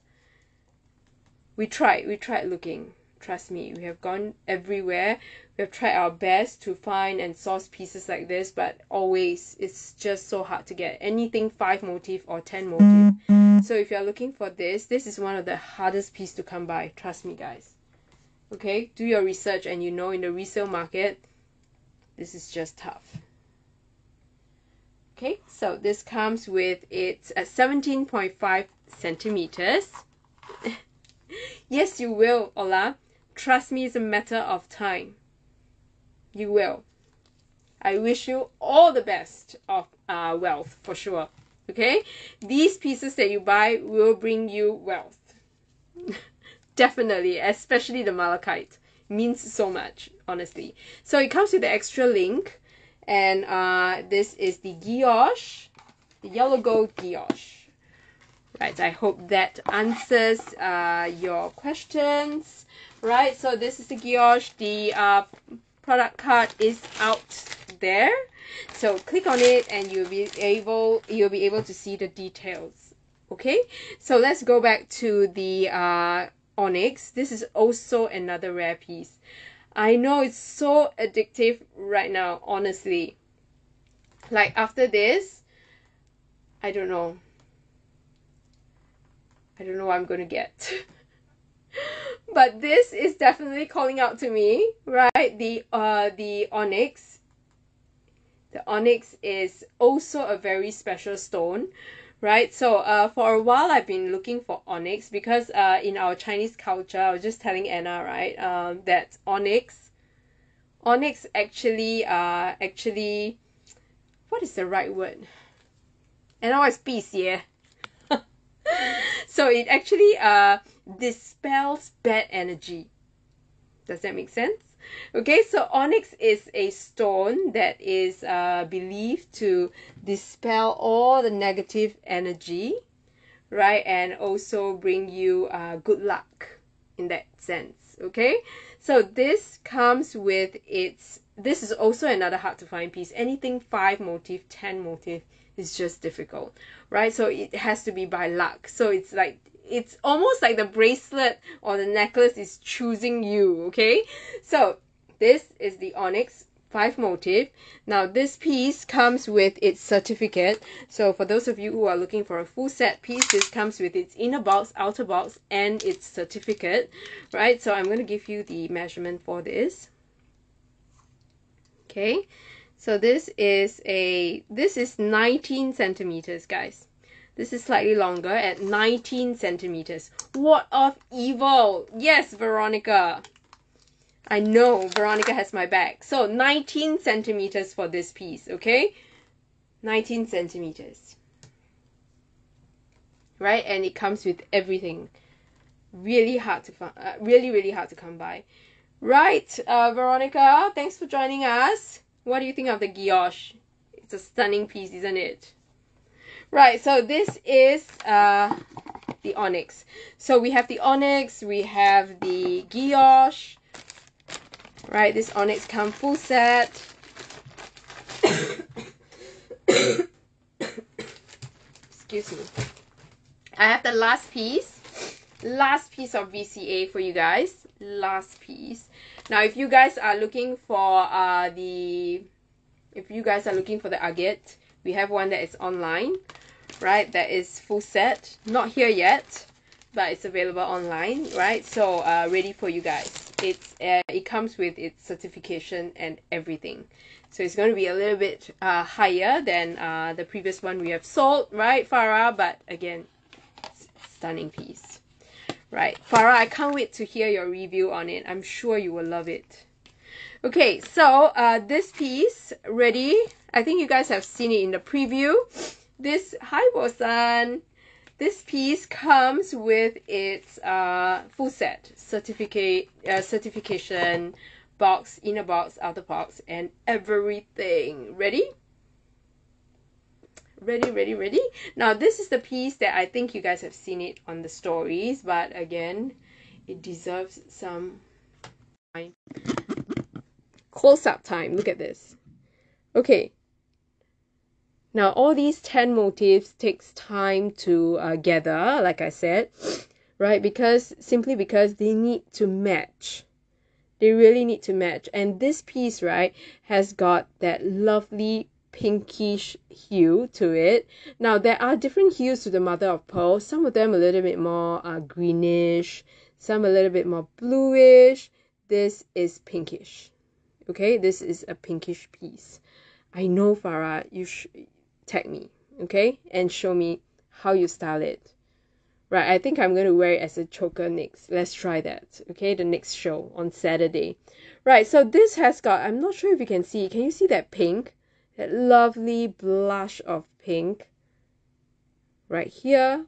we tried, we tried looking. Trust me, we have gone everywhere. We have tried our best to find and source pieces like this, but always it's just so hard to get anything five motif or ten motif. So if you're looking for this, this is one of the hardest piece to come by. Trust me, guys okay do your research and you know in the resale market this is just tough. Okay so this comes with its at 17.5 centimeters. Yes you will Ola. Trust me it's a matter of time. You will. I wish you all the best of uh, wealth for sure. Okay? These pieces that you buy will bring you wealth. Definitely, especially the malachite, means so much, honestly. So it comes with the extra link, and uh, this is the guilloche, the yellow gold guilloche. Right, I hope that answers uh, your questions. Right, so this is the guilloche. The uh, product card is out there. So click on it and you'll be able you'll be able to see the details Okay, so let's go back to the uh, onyx. This is also another rare piece. I know it's so addictive right now, honestly. Like after this, I don't know. I don't know what I'm to get. but this is definitely calling out to me, right? The uh the onyx. The onyx is also a very special stone, right? So uh for a while I've been looking for onyx because uh in our Chinese culture, I was just telling Anna, right, um that onyx onyx actually uh actually what is the right word? Anna what is 辟邪? so it actually uh dispels bad energy. Does that make sense? Okay, so onyx is a stone that is uh, believed to dispel all the negative energy, right, and also bring you uh, good luck in that sense. Okay, so this comes with its. This is also another hard to find piece. Anything five motif, ten motif is just difficult, right? So it has to be by luck. So it's like it's almost like the bracelet or the necklace is choosing you, okay? So this is the onyx 5 motif. Now this piece comes with its certificate. So for those of you who are looking for a full set piece, this comes with its inner box, outer box, and its certificate, right? So I'm going to give you the measurement for this. Okay, so this is a, this is 19 centimeters, guys. This is slightly longer at 19 centimeters. What of evil? Yes, Veronica. I know Veronica has my back. So 19 centimeters for this piece, okay? 19 centimeters. Right? And it comes with everything. Really hard to find, uh, really, really hard to come by. Right, uh, Veronica, thanks for joining us. What do you think of the guilloche? It's a stunning piece, isn't it? Right, so this is uh, the onyx. So we have the onyx, we have the guilloche. Right, this onyx come full set. Excuse me. I have the last piece. Last piece of VCA for you guys. Last piece. Now, if you guys are looking for uh, the... If you guys are looking for the agate, we have one that is online right that is full set. Not here yet but it's available online right? So uh, ready for you guys. It's uh, it comes with its certification and everything. So it's going to be a little bit uh, higher than uh, the previous one we have sold right Farah? But again stunning piece. Right. Farah I can't wait to hear your review on it. I'm sure you will love it. Okay so uh, this piece ready? I think you guys have seen it in the preview this hi Bosan. This piece comes with its uh, full set certificate uh, certification box, inner box, outer box, and everything. Ready? Ready, ready, ready. Now this is the piece that I think you guys have seen it on the stories, but again, it deserves some time. Close up time. Look at this. Okay, now, all these 10 motifs takes time to uh, gather, like I said, right? Because simply because they need to match. They really need to match. And this piece, right, has got that lovely pinkish hue to it. Now, there are different hues to the mother of pearl. Some of them a little bit more uh, greenish, some a little bit more bluish. This is pinkish. Okay, this is a pinkish piece. I know, Farah, you should tag me, okay? And show me how you style it. Right, I think I'm going to wear it as a choker next. Let's try that, okay? The next show on Saturday. Right, so this has got, I'm not sure if you can see, can you see that pink? That lovely blush of pink right here.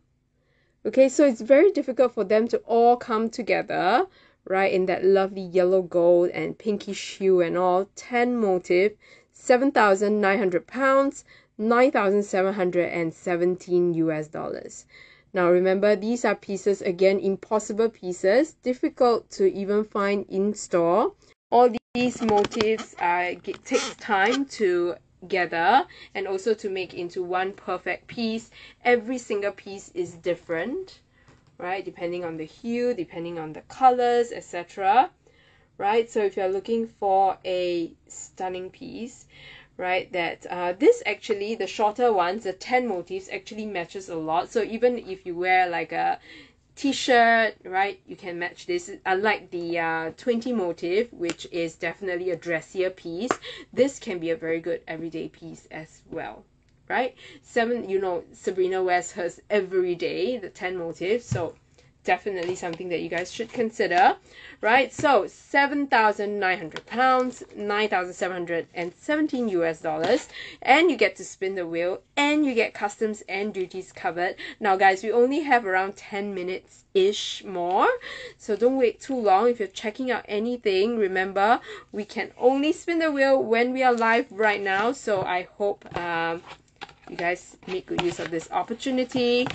Okay, so it's very difficult for them to all come together, right, in that lovely yellow gold and pinkish hue and all. 10 motif, 7,900 pounds. 9,717 US dollars. Now remember, these are pieces, again, impossible pieces, difficult to even find in store. All these motifs uh, takes time to gather and also to make into one perfect piece. Every single piece is different, right? Depending on the hue, depending on the colors, etc. Right? So if you're looking for a stunning piece, right, that uh, this actually, the shorter ones, the 10 motifs actually matches a lot. So even if you wear like a t-shirt right you can match this. Unlike the uh, 20 motif which is definitely a dressier piece this can be a very good everyday piece as well right? Seven you know Sabrina wears hers every day the 10 motif. So definitely something that you guys should consider, right? So 7,900 pounds, 9,717 US dollars, and you get to spin the wheel and you get customs and duties covered. Now guys, we only have around 10 minutes ish more, so don't wait too long. If you're checking out anything, remember we can only spin the wheel when we are live right now. So I hope um, you guys make good use of this opportunity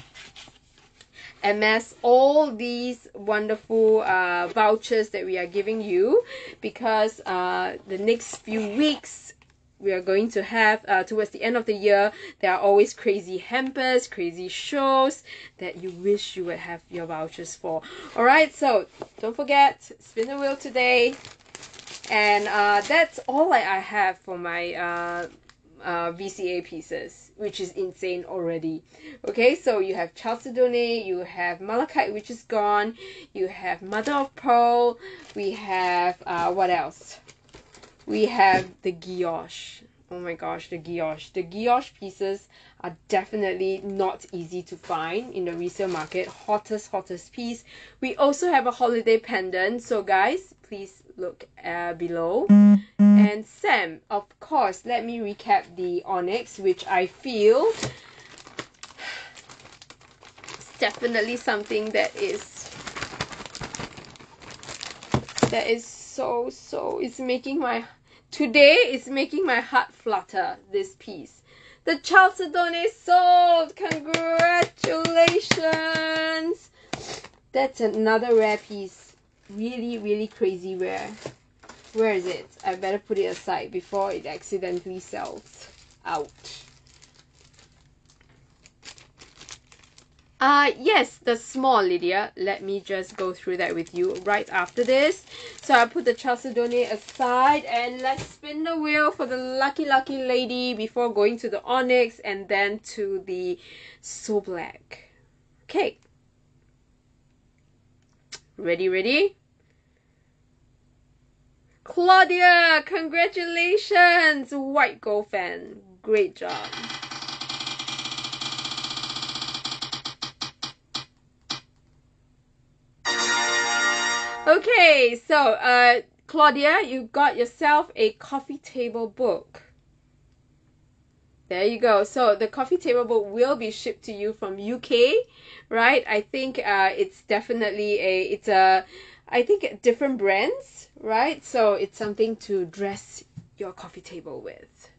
amass all these wonderful uh, vouchers that we are giving you because uh, the next few weeks we are going to have uh, towards the end of the year there are always crazy hampers crazy shows that you wish you would have your vouchers for. All right so don't forget spin the wheel today. And uh, that's all I have for my uh, uh, VCA pieces, which is insane already. Okay, so you have Chalcedony, you have Malachite, which is gone, you have Mother of Pearl, we have, uh, what else? We have the guilloche. Oh my gosh, the guilloche. The guilloche pieces are definitely not easy to find in the resale market. Hottest, hottest piece. We also have a holiday pendant. So guys, please look uh, below. And Sam, of course, let me recap the Onyx, which I feel is definitely something that is that is so so it's making my today is making my heart flutter this piece. The Chalcedony sold! Congratulations! That's another rare piece. Really really crazy rare where is it? I better put it aside before it accidentally sells out. Uh, yes, the small Lydia. Let me just go through that with you right after this. So I put the Chalcedony aside and let's spin the wheel for the lucky lucky lady before going to the Onyx and then to the So Black. Okay. Ready, ready? Claudia, congratulations! White Gold fan. Great job. Okay, so uh, Claudia, you got yourself a coffee table book. There you go. So the coffee table book will be shipped to you from UK, right? I think uh, it's definitely a it's a I think different brands, right? So it's something to dress your coffee table with.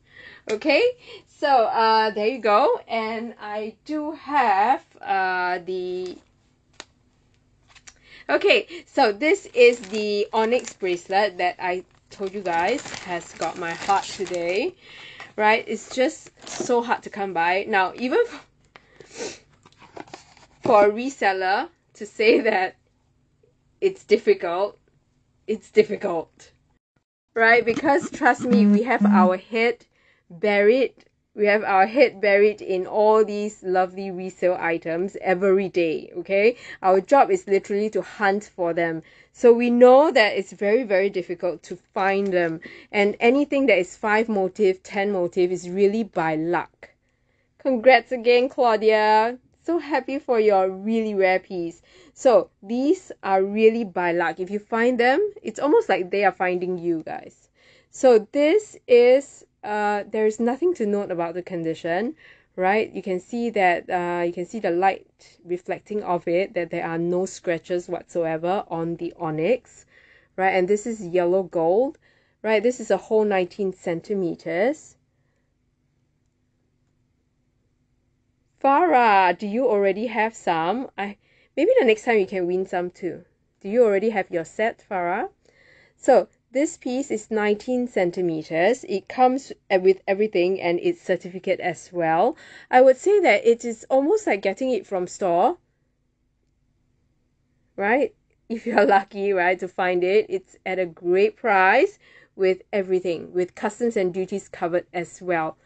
Okay, so uh, there you go. And I do have uh, the Okay, so this is the onyx bracelet that I told you guys has got my heart today, right? It's just so hard to come by. Now, even for a reseller to say that it's difficult. It's difficult. Right? Because trust me, we have our head buried. We have our head buried in all these lovely resale items every day. Okay? Our job is literally to hunt for them. So we know that it's very, very difficult to find them. And anything that is 5 motif 10 motif is really by luck. Congrats again, Claudia. So happy for your really rare piece. So these are really by luck. If you find them, it's almost like they are finding you guys. So this is, uh, there's nothing to note about the condition, right? You can see that, uh, you can see the light reflecting of it, that there are no scratches whatsoever on the onyx, right? And this is yellow gold, right? This is a whole 19 centimeters Farah, do you already have some? I maybe the next time you can win some too. Do you already have your set, Farah? So this piece is 19 centimeters. It comes with everything and its certificate as well. I would say that it is almost like getting it from store, right? If you're lucky, right, to find it, it's at a great price with everything, with customs and duties covered as well.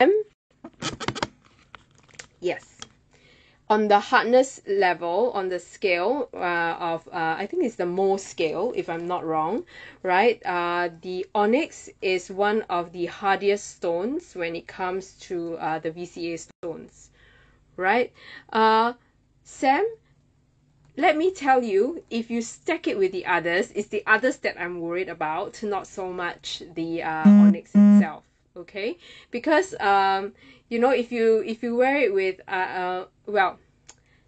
Um, yes. On the hardness level on the scale uh, of uh, I think it's the Mohs scale if I'm not wrong right? Uh, the onyx is one of the hardiest stones when it comes to uh, the VCA stones right? Uh, Sam let me tell you if you stack it with the others it's the others that I'm worried about not so much the uh, onyx itself okay? Because um you know if you if you wear it with uh, uh well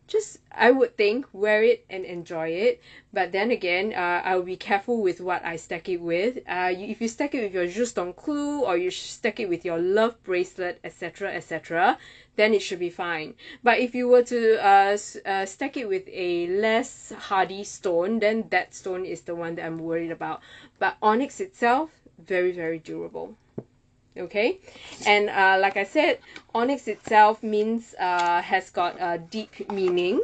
just I would think wear it and enjoy it. But then again uh I'll be careful with what I stack it with. Uh if you stack it with your Juste un Clou or you stack it with your love bracelet etc etc then it should be fine. But if you were to uh, uh stack it with a less hardy stone then that stone is the one that I'm worried about. But onyx itself very very durable okay? And uh, like I said onyx itself means uh, has got a deep meaning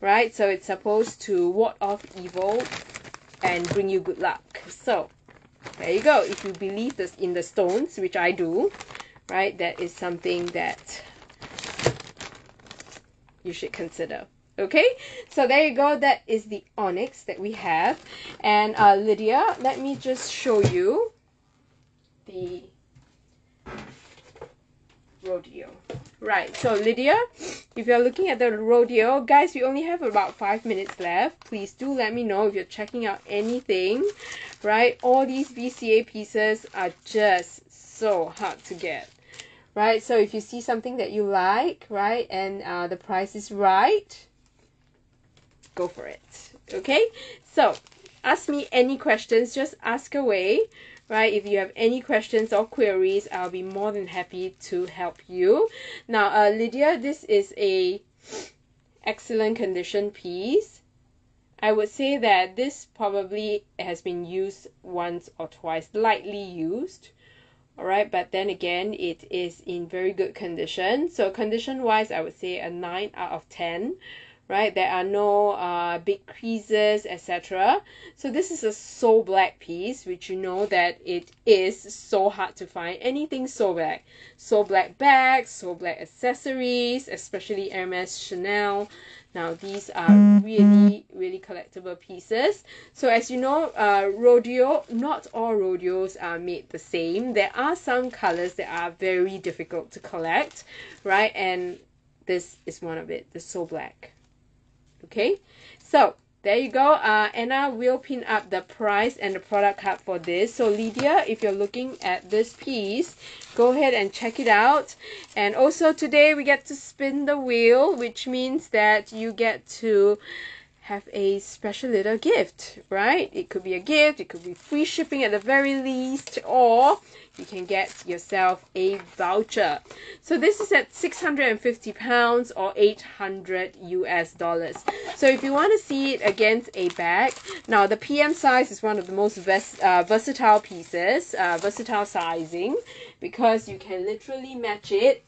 right? So it's supposed to ward off evil and bring you good luck. So there you go. If you believe this in the stones which I do right that is something that you should consider. Okay? So there you go. That is the onyx that we have. And uh, Lydia let me just show you the Rodeo. Right, so Lydia, if you're looking at the rodeo, guys, we only have about five minutes left. Please do let me know if you're checking out anything, right? All these VCA pieces are just so hard to get, right? So if you see something that you like, right, and uh, the price is right, go for it, okay? So ask me any questions, just ask away, right? If you have any questions or queries, I'll be more than happy to help you. Now, uh, Lydia, this is a excellent condition piece. I would say that this probably has been used once or twice, lightly used. Alright, but then again, it is in very good condition. So condition wise, I would say a 9 out of 10 right? There are no uh, big creases, etc. So this is a so black piece, which you know that it is so hard to find anything so black. So black bags, so black accessories, especially Hermes, Chanel. Now these are really, really collectible pieces. So as you know, uh, Rodeo, not all Rodeos are made the same. There are some colors that are very difficult to collect, right? And this is one of it, the So Black okay? So there you go. Uh, Anna will pin up the price and the product card for this. So Lydia if you're looking at this piece go ahead and check it out. And also today we get to spin the wheel which means that you get to have a special little gift, right? It could be a gift, it could be free shipping at the very least, or you can get yourself a voucher. So this is at 650 pounds or 800 US dollars. So if you want to see it against a bag, now the PM size is one of the most vers uh, versatile pieces, uh, versatile sizing, because you can literally match it,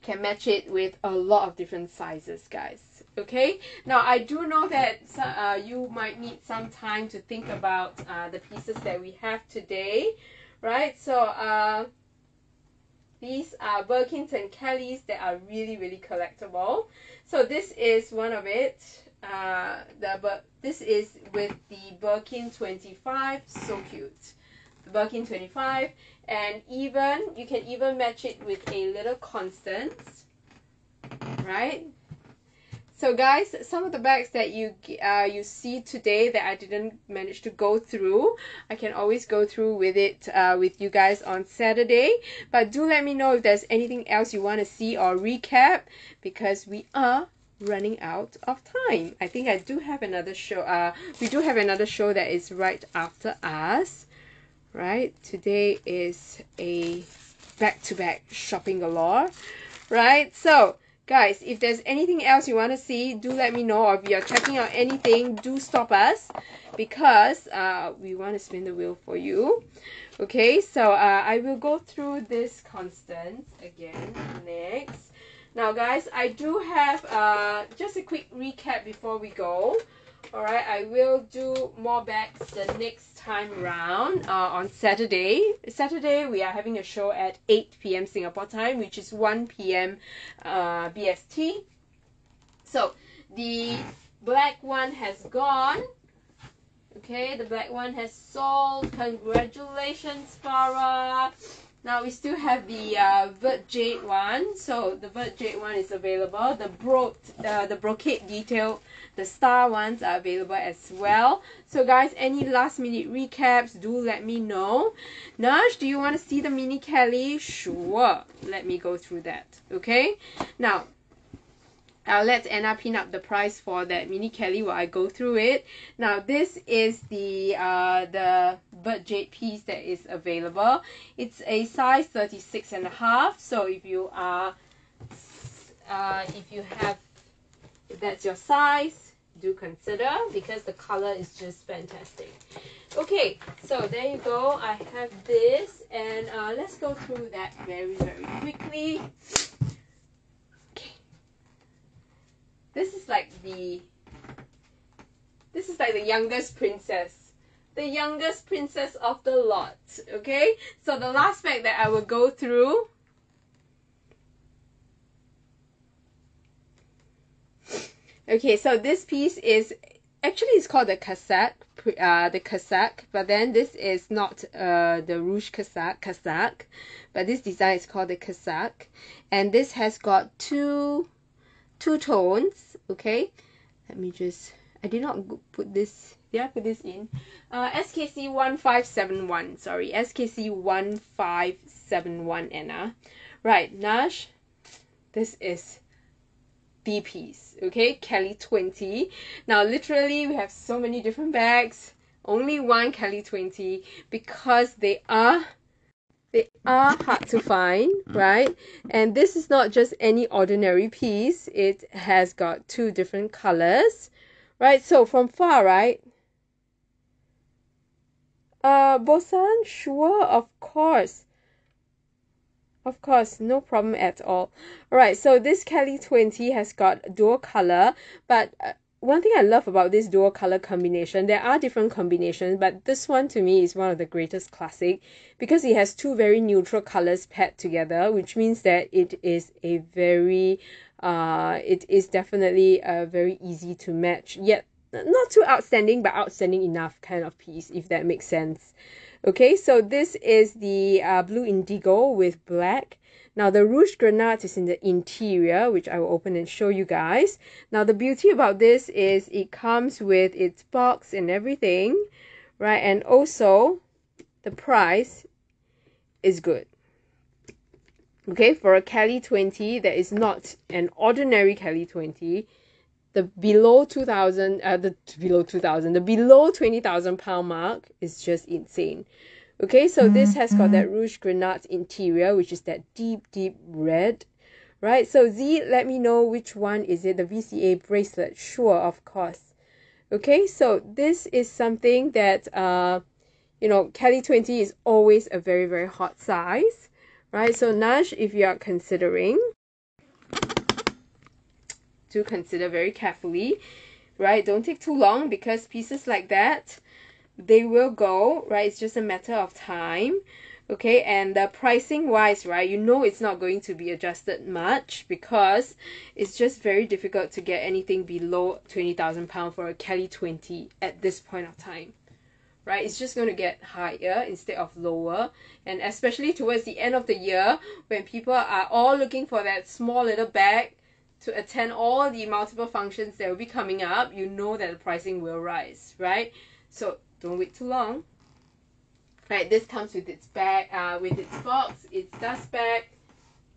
can match it with a lot of different sizes, guys okay? Now I do know that uh, you might need some time to think about uh, the pieces that we have today right? So uh, these are Birkins and Kellys that are really really collectible. So this is one of it uh, the but this is with the Birkin 25 so cute. The Birkin 25 and even you can even match it with a little Constance right so guys, some of the bags that you uh, you see today that I didn't manage to go through, I can always go through with it uh, with you guys on Saturday. But do let me know if there's anything else you want to see or recap because we are running out of time. I think I do have another show. Uh, we do have another show that is right after us. Right, today is a back-to-back -back shopping galore. Right, so guys if there's anything else you want to see do let me know. Or if you're checking out anything do stop us because uh, we want to spin the wheel for you. Okay so uh, I will go through this Constance again. Next. Now guys I do have uh, just a quick recap before we go alright I will do more bags the next time round uh, on Saturday. Saturday we are having a show at 8 p.m. Singapore time which is 1 p.m. Uh, BST so the black one has gone. Okay the black one has sold. Congratulations Farah. Now we still have the uh, vert jade one. So the vert jade one is available. The bro uh, the brocade detail the star ones are available as well so guys any last minute recaps do let me know Nash do you want to see the mini Kelly sure let me go through that okay now I'll let Anna pin up the price for that mini Kelly while I go through it. Now this is the uh, the vert jade piece that is available. It's a size 36 and a half. So if you are uh, if you have if that's your size, do consider because the color is just fantastic. Okay, so there you go. I have this and uh, let's go through that very very quickly. Okay. This is like the this is like the youngest princess. The youngest princess of the lot. Okay? So the last bag that I will go through Okay, so this piece is actually it's called the Casaque, uh, the Casaque, but then this is not uh, the Rouge Casaque, Casaque, but this design is called the Casaque, and this has got two two tones okay? Let me just I did not put this did I put this in? Uh, SKC 1571 sorry SKC 1571 Anna. Right Nash this is the piece okay Kelly 20 now literally we have so many different bags only one Kelly 20 because they are they are hard to find, right? And this is not just any ordinary piece. It has got two different colors, right? So from far, right? Uh, Bosan, sure, of course. Of course, no problem at all. Alright, so this Kelly 20 has got dual color, but uh, one thing I love about this dual color combination, there are different combinations, but this one to me is one of the greatest classic because it has two very neutral colors paired together, which means that it is a very, uh, it is definitely a very easy to match, yet not too outstanding, but outstanding enough kind of piece, if that makes sense. Okay, so this is the uh, blue indigo with black now the Rouge Grenade is in the interior, which I will open and show you guys. Now the beauty about this is it comes with its box and everything, right? And also the price is good. Okay, for a Kelly 20 that is not an ordinary Kelly 20, the below 2000 uh the below 2000 the below 20000 pound mark is just insane Okay, so this has got that Rouge Grenade interior, which is that deep, deep red. Right, so Z, let me know which one is it, the VCA bracelet. Sure, of course. Okay, so this is something that, uh, you know, Kelly 20 is always a very, very hot size. Right, so Nash, if you are considering, do consider very carefully. Right, don't take too long because pieces like that, they will go, right? It's just a matter of time. Okay, and the pricing wise, right, you know it's not going to be adjusted much because it's just very difficult to get anything below 20,000 pound for a Kelly 20 at this point of time. Right, it's just going to get higher instead of lower, and especially towards the end of the year when people are all looking for that small little bag to attend all the multiple functions that will be coming up, you know that the pricing will rise, right? So don't wait too long. Right, this comes with its bag, uh, with its box, its dust bag,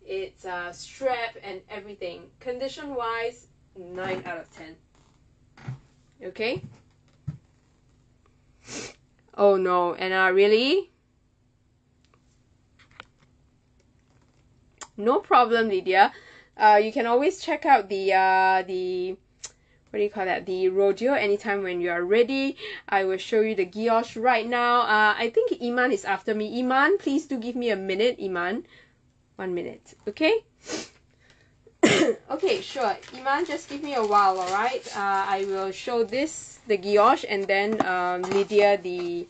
its uh, strap, and everything. Condition wise, 9 out of 10. Okay? Oh no, and uh, really? No problem, Lydia. Uh, you can always check out the uh, the what do you call that? The rodeo anytime when you are ready. I will show you the guilloche right now. Uh, I think Iman is after me. Iman please do give me a minute. Iman one minute okay? Okay sure. Iman just give me a while alright uh, I will show this the guilloche and then um, Lydia the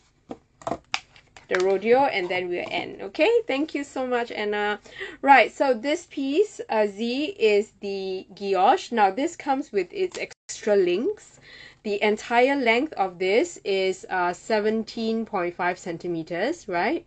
the rodeo and then we'll end okay? Thank you so much Anna. Right so this piece uh, Z is the guilloche now this comes with its extra links. The entire length of this is uh, 17.5 centimeters right?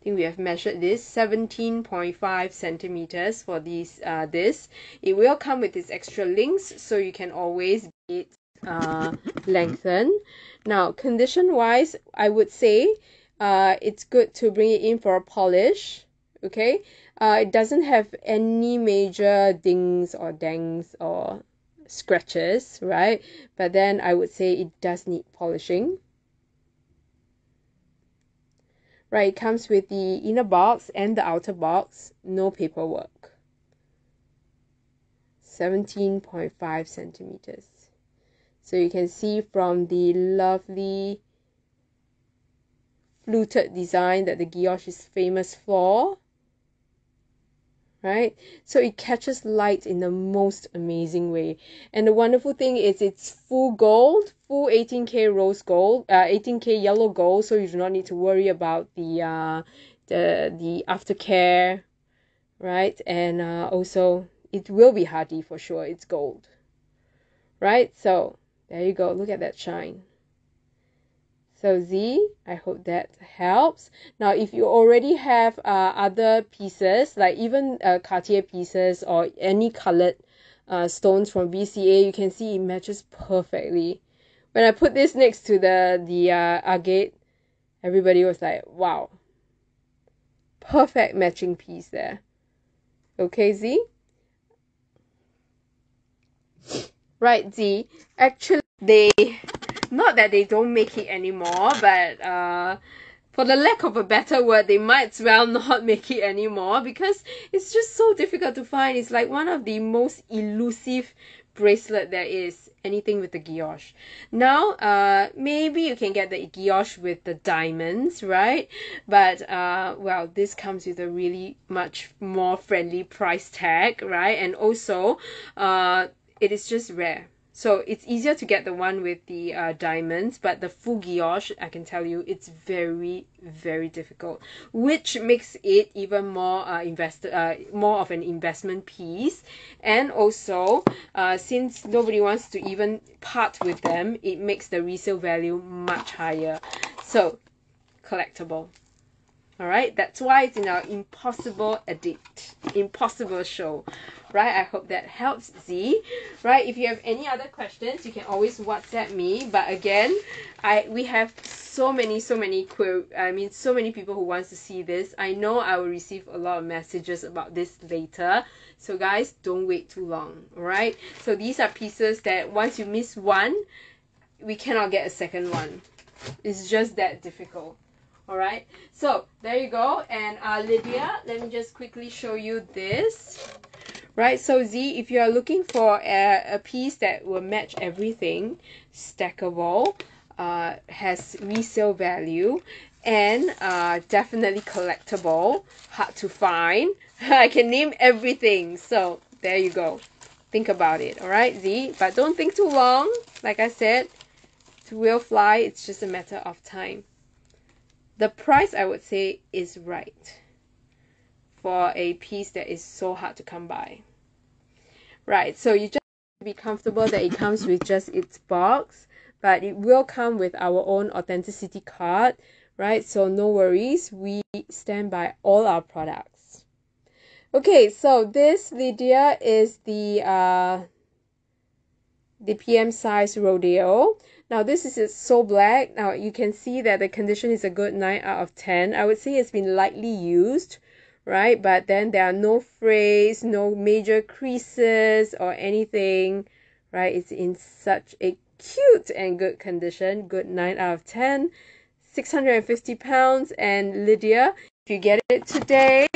I think we have measured this 17.5 centimeters for this uh, this. It will come with its extra links so you can always get uh, lengthen. Now condition wise I would say uh, it's good to bring it in for a polish okay? Uh, it doesn't have any major dings or dangs or scratches right? But then I would say it does need polishing. Right it comes with the inner box and the outer box no paperwork. 17.5 centimeters. So you can see from the lovely fluted design that the guilloche is famous for right? So it catches light in the most amazing way. And the wonderful thing is it's full gold full 18k rose gold uh 18k yellow gold so you do not need to worry about the uh the the aftercare right? And uh also it will be hardy for sure it's gold right? So there you go look at that shine so Z, I hope that helps. Now, if you already have uh, other pieces, like even uh, Cartier pieces or any colored uh, stones from VCA, you can see it matches perfectly. When I put this next to the, the uh, agate, everybody was like, wow. Perfect matching piece there. Okay, Z? Right, Z. Actually, they not that they don't make it anymore but uh for the lack of a better word they might as well not make it anymore because it's just so difficult to find. It's like one of the most elusive bracelet there is anything with the guilloche now uh maybe you can get the guilloche with the diamonds right? But uh well this comes with a really much more friendly price tag right? And also uh it is just rare so it's easier to get the one with the uh, diamonds, but the full I can tell you, it's very, very difficult, which makes it even more uh, invest uh, more of an investment piece. And also, uh, since nobody wants to even part with them, it makes the resale value much higher. So, collectible. Alright, that's why it's in our impossible edit, impossible show right? I hope that helps Z, right? If you have any other questions, you can always WhatsApp me. But again, I we have so many, so many query. I mean, so many people who wants to see this. I know I will receive a lot of messages about this later. So guys, don't wait too long, alright? So these are pieces that once you miss one, we cannot get a second one. It's just that difficult. Alright, so there you go. And uh, Lydia, let me just quickly show you this right? So Z, if you are looking for a, a piece that will match everything, stackable, uh, has resale value, and uh, definitely collectible, hard to find. I can name everything. So there you go. Think about it, all right, Z? But don't think too long. Like I said, it will fly. It's just a matter of time. The price, I would say, is right for a piece that is so hard to come by. Right, so you just be comfortable that it comes with just its box, but it will come with our own authenticity card, right? So no worries, we stand by all our products. Okay, so this Lydia is the uh, the PM size rodeo. Now this is so black. Now you can see that the condition is a good 9 out of 10. I would say it's been lightly used right? But then there are no frays, no major creases or anything, right? It's in such a cute and good condition. Good 9 out of 10. 650 pounds. And Lydia, if you get it today,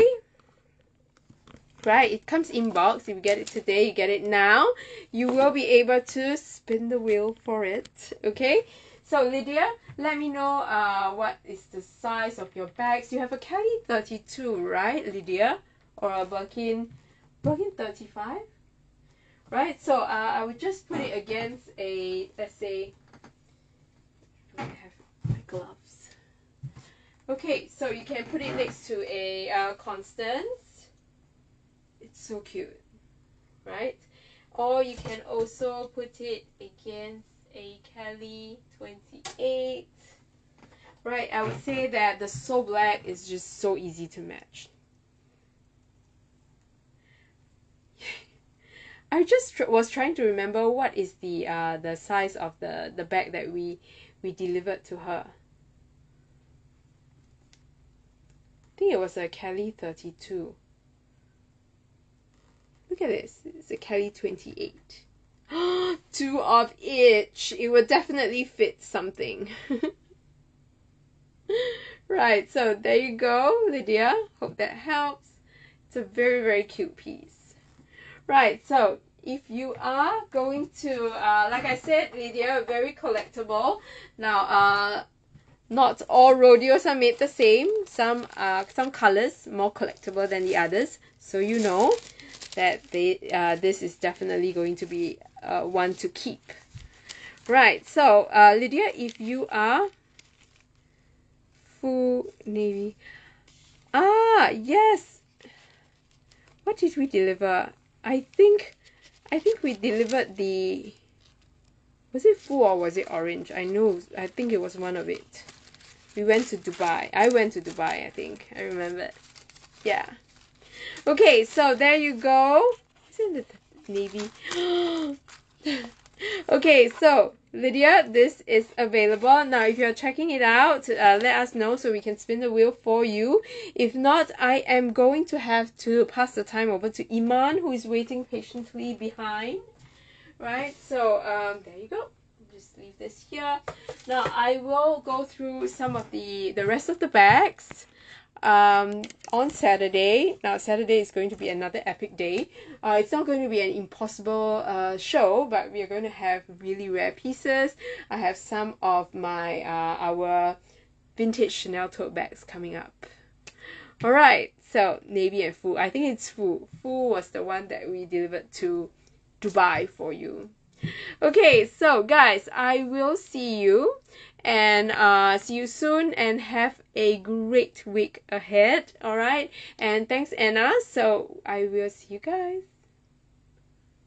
right it comes in box. If you get it today you get it now. You will be able to spin the wheel for it okay? So lydia let me know uh what is the size of your bags. You have a kelly 32 right lydia? Or a birkin birkin 35 right so uh, i would just put it against a let's say I have my gloves. Okay so you can put it next to a uh, constance so cute. Right? Or you can also put it against a Kelly 28 right I would say that the so black is just so easy to match. I just tr- was trying to remember what is the uh the size of the the bag that we we delivered to her. I think it was a Kelly 32 Look at this. It's a Kelly 28. Two of each. It would definitely fit something. right, so there you go, Lydia. Hope that helps. It's a very, very cute piece. Right, so if you are going to, uh, like I said, Lydia, very collectible. Now, uh, not all rodeos are made the same. Some uh, some colors more collectible than the others, so you know that they uh, this is definitely going to be uh, one to keep. Right, so uh, Lydia, if you are full navy, ah yes, what did we deliver? I think, I think we delivered the. Was it full or was it orange? I know. I think it was one of it. We went to Dubai. I went to Dubai. I think I remember. Yeah. Okay, so there you go. Isn't it navy? okay, so Lydia, this is available. Now, if you're checking it out, uh, let us know so we can spin the wheel for you. If not, I am going to have to pass the time over to Iman, who is waiting patiently behind. Right, so um, there you go. Just leave this here. Now, I will go through some of the, the rest of the bags um, on Saturday. Now, Saturday is going to be another epic day. Uh, it's not going to be an impossible uh, show, but we are going to have really rare pieces. I have some of my uh, our vintage Chanel tote bags coming up. All right, so navy and Feu. I think it's Feu. Feu was the one that we delivered to Dubai for you. Okay, so guys, I will see you and uh, see you soon and have a great week ahead all right and thanks anna. So i will see you guys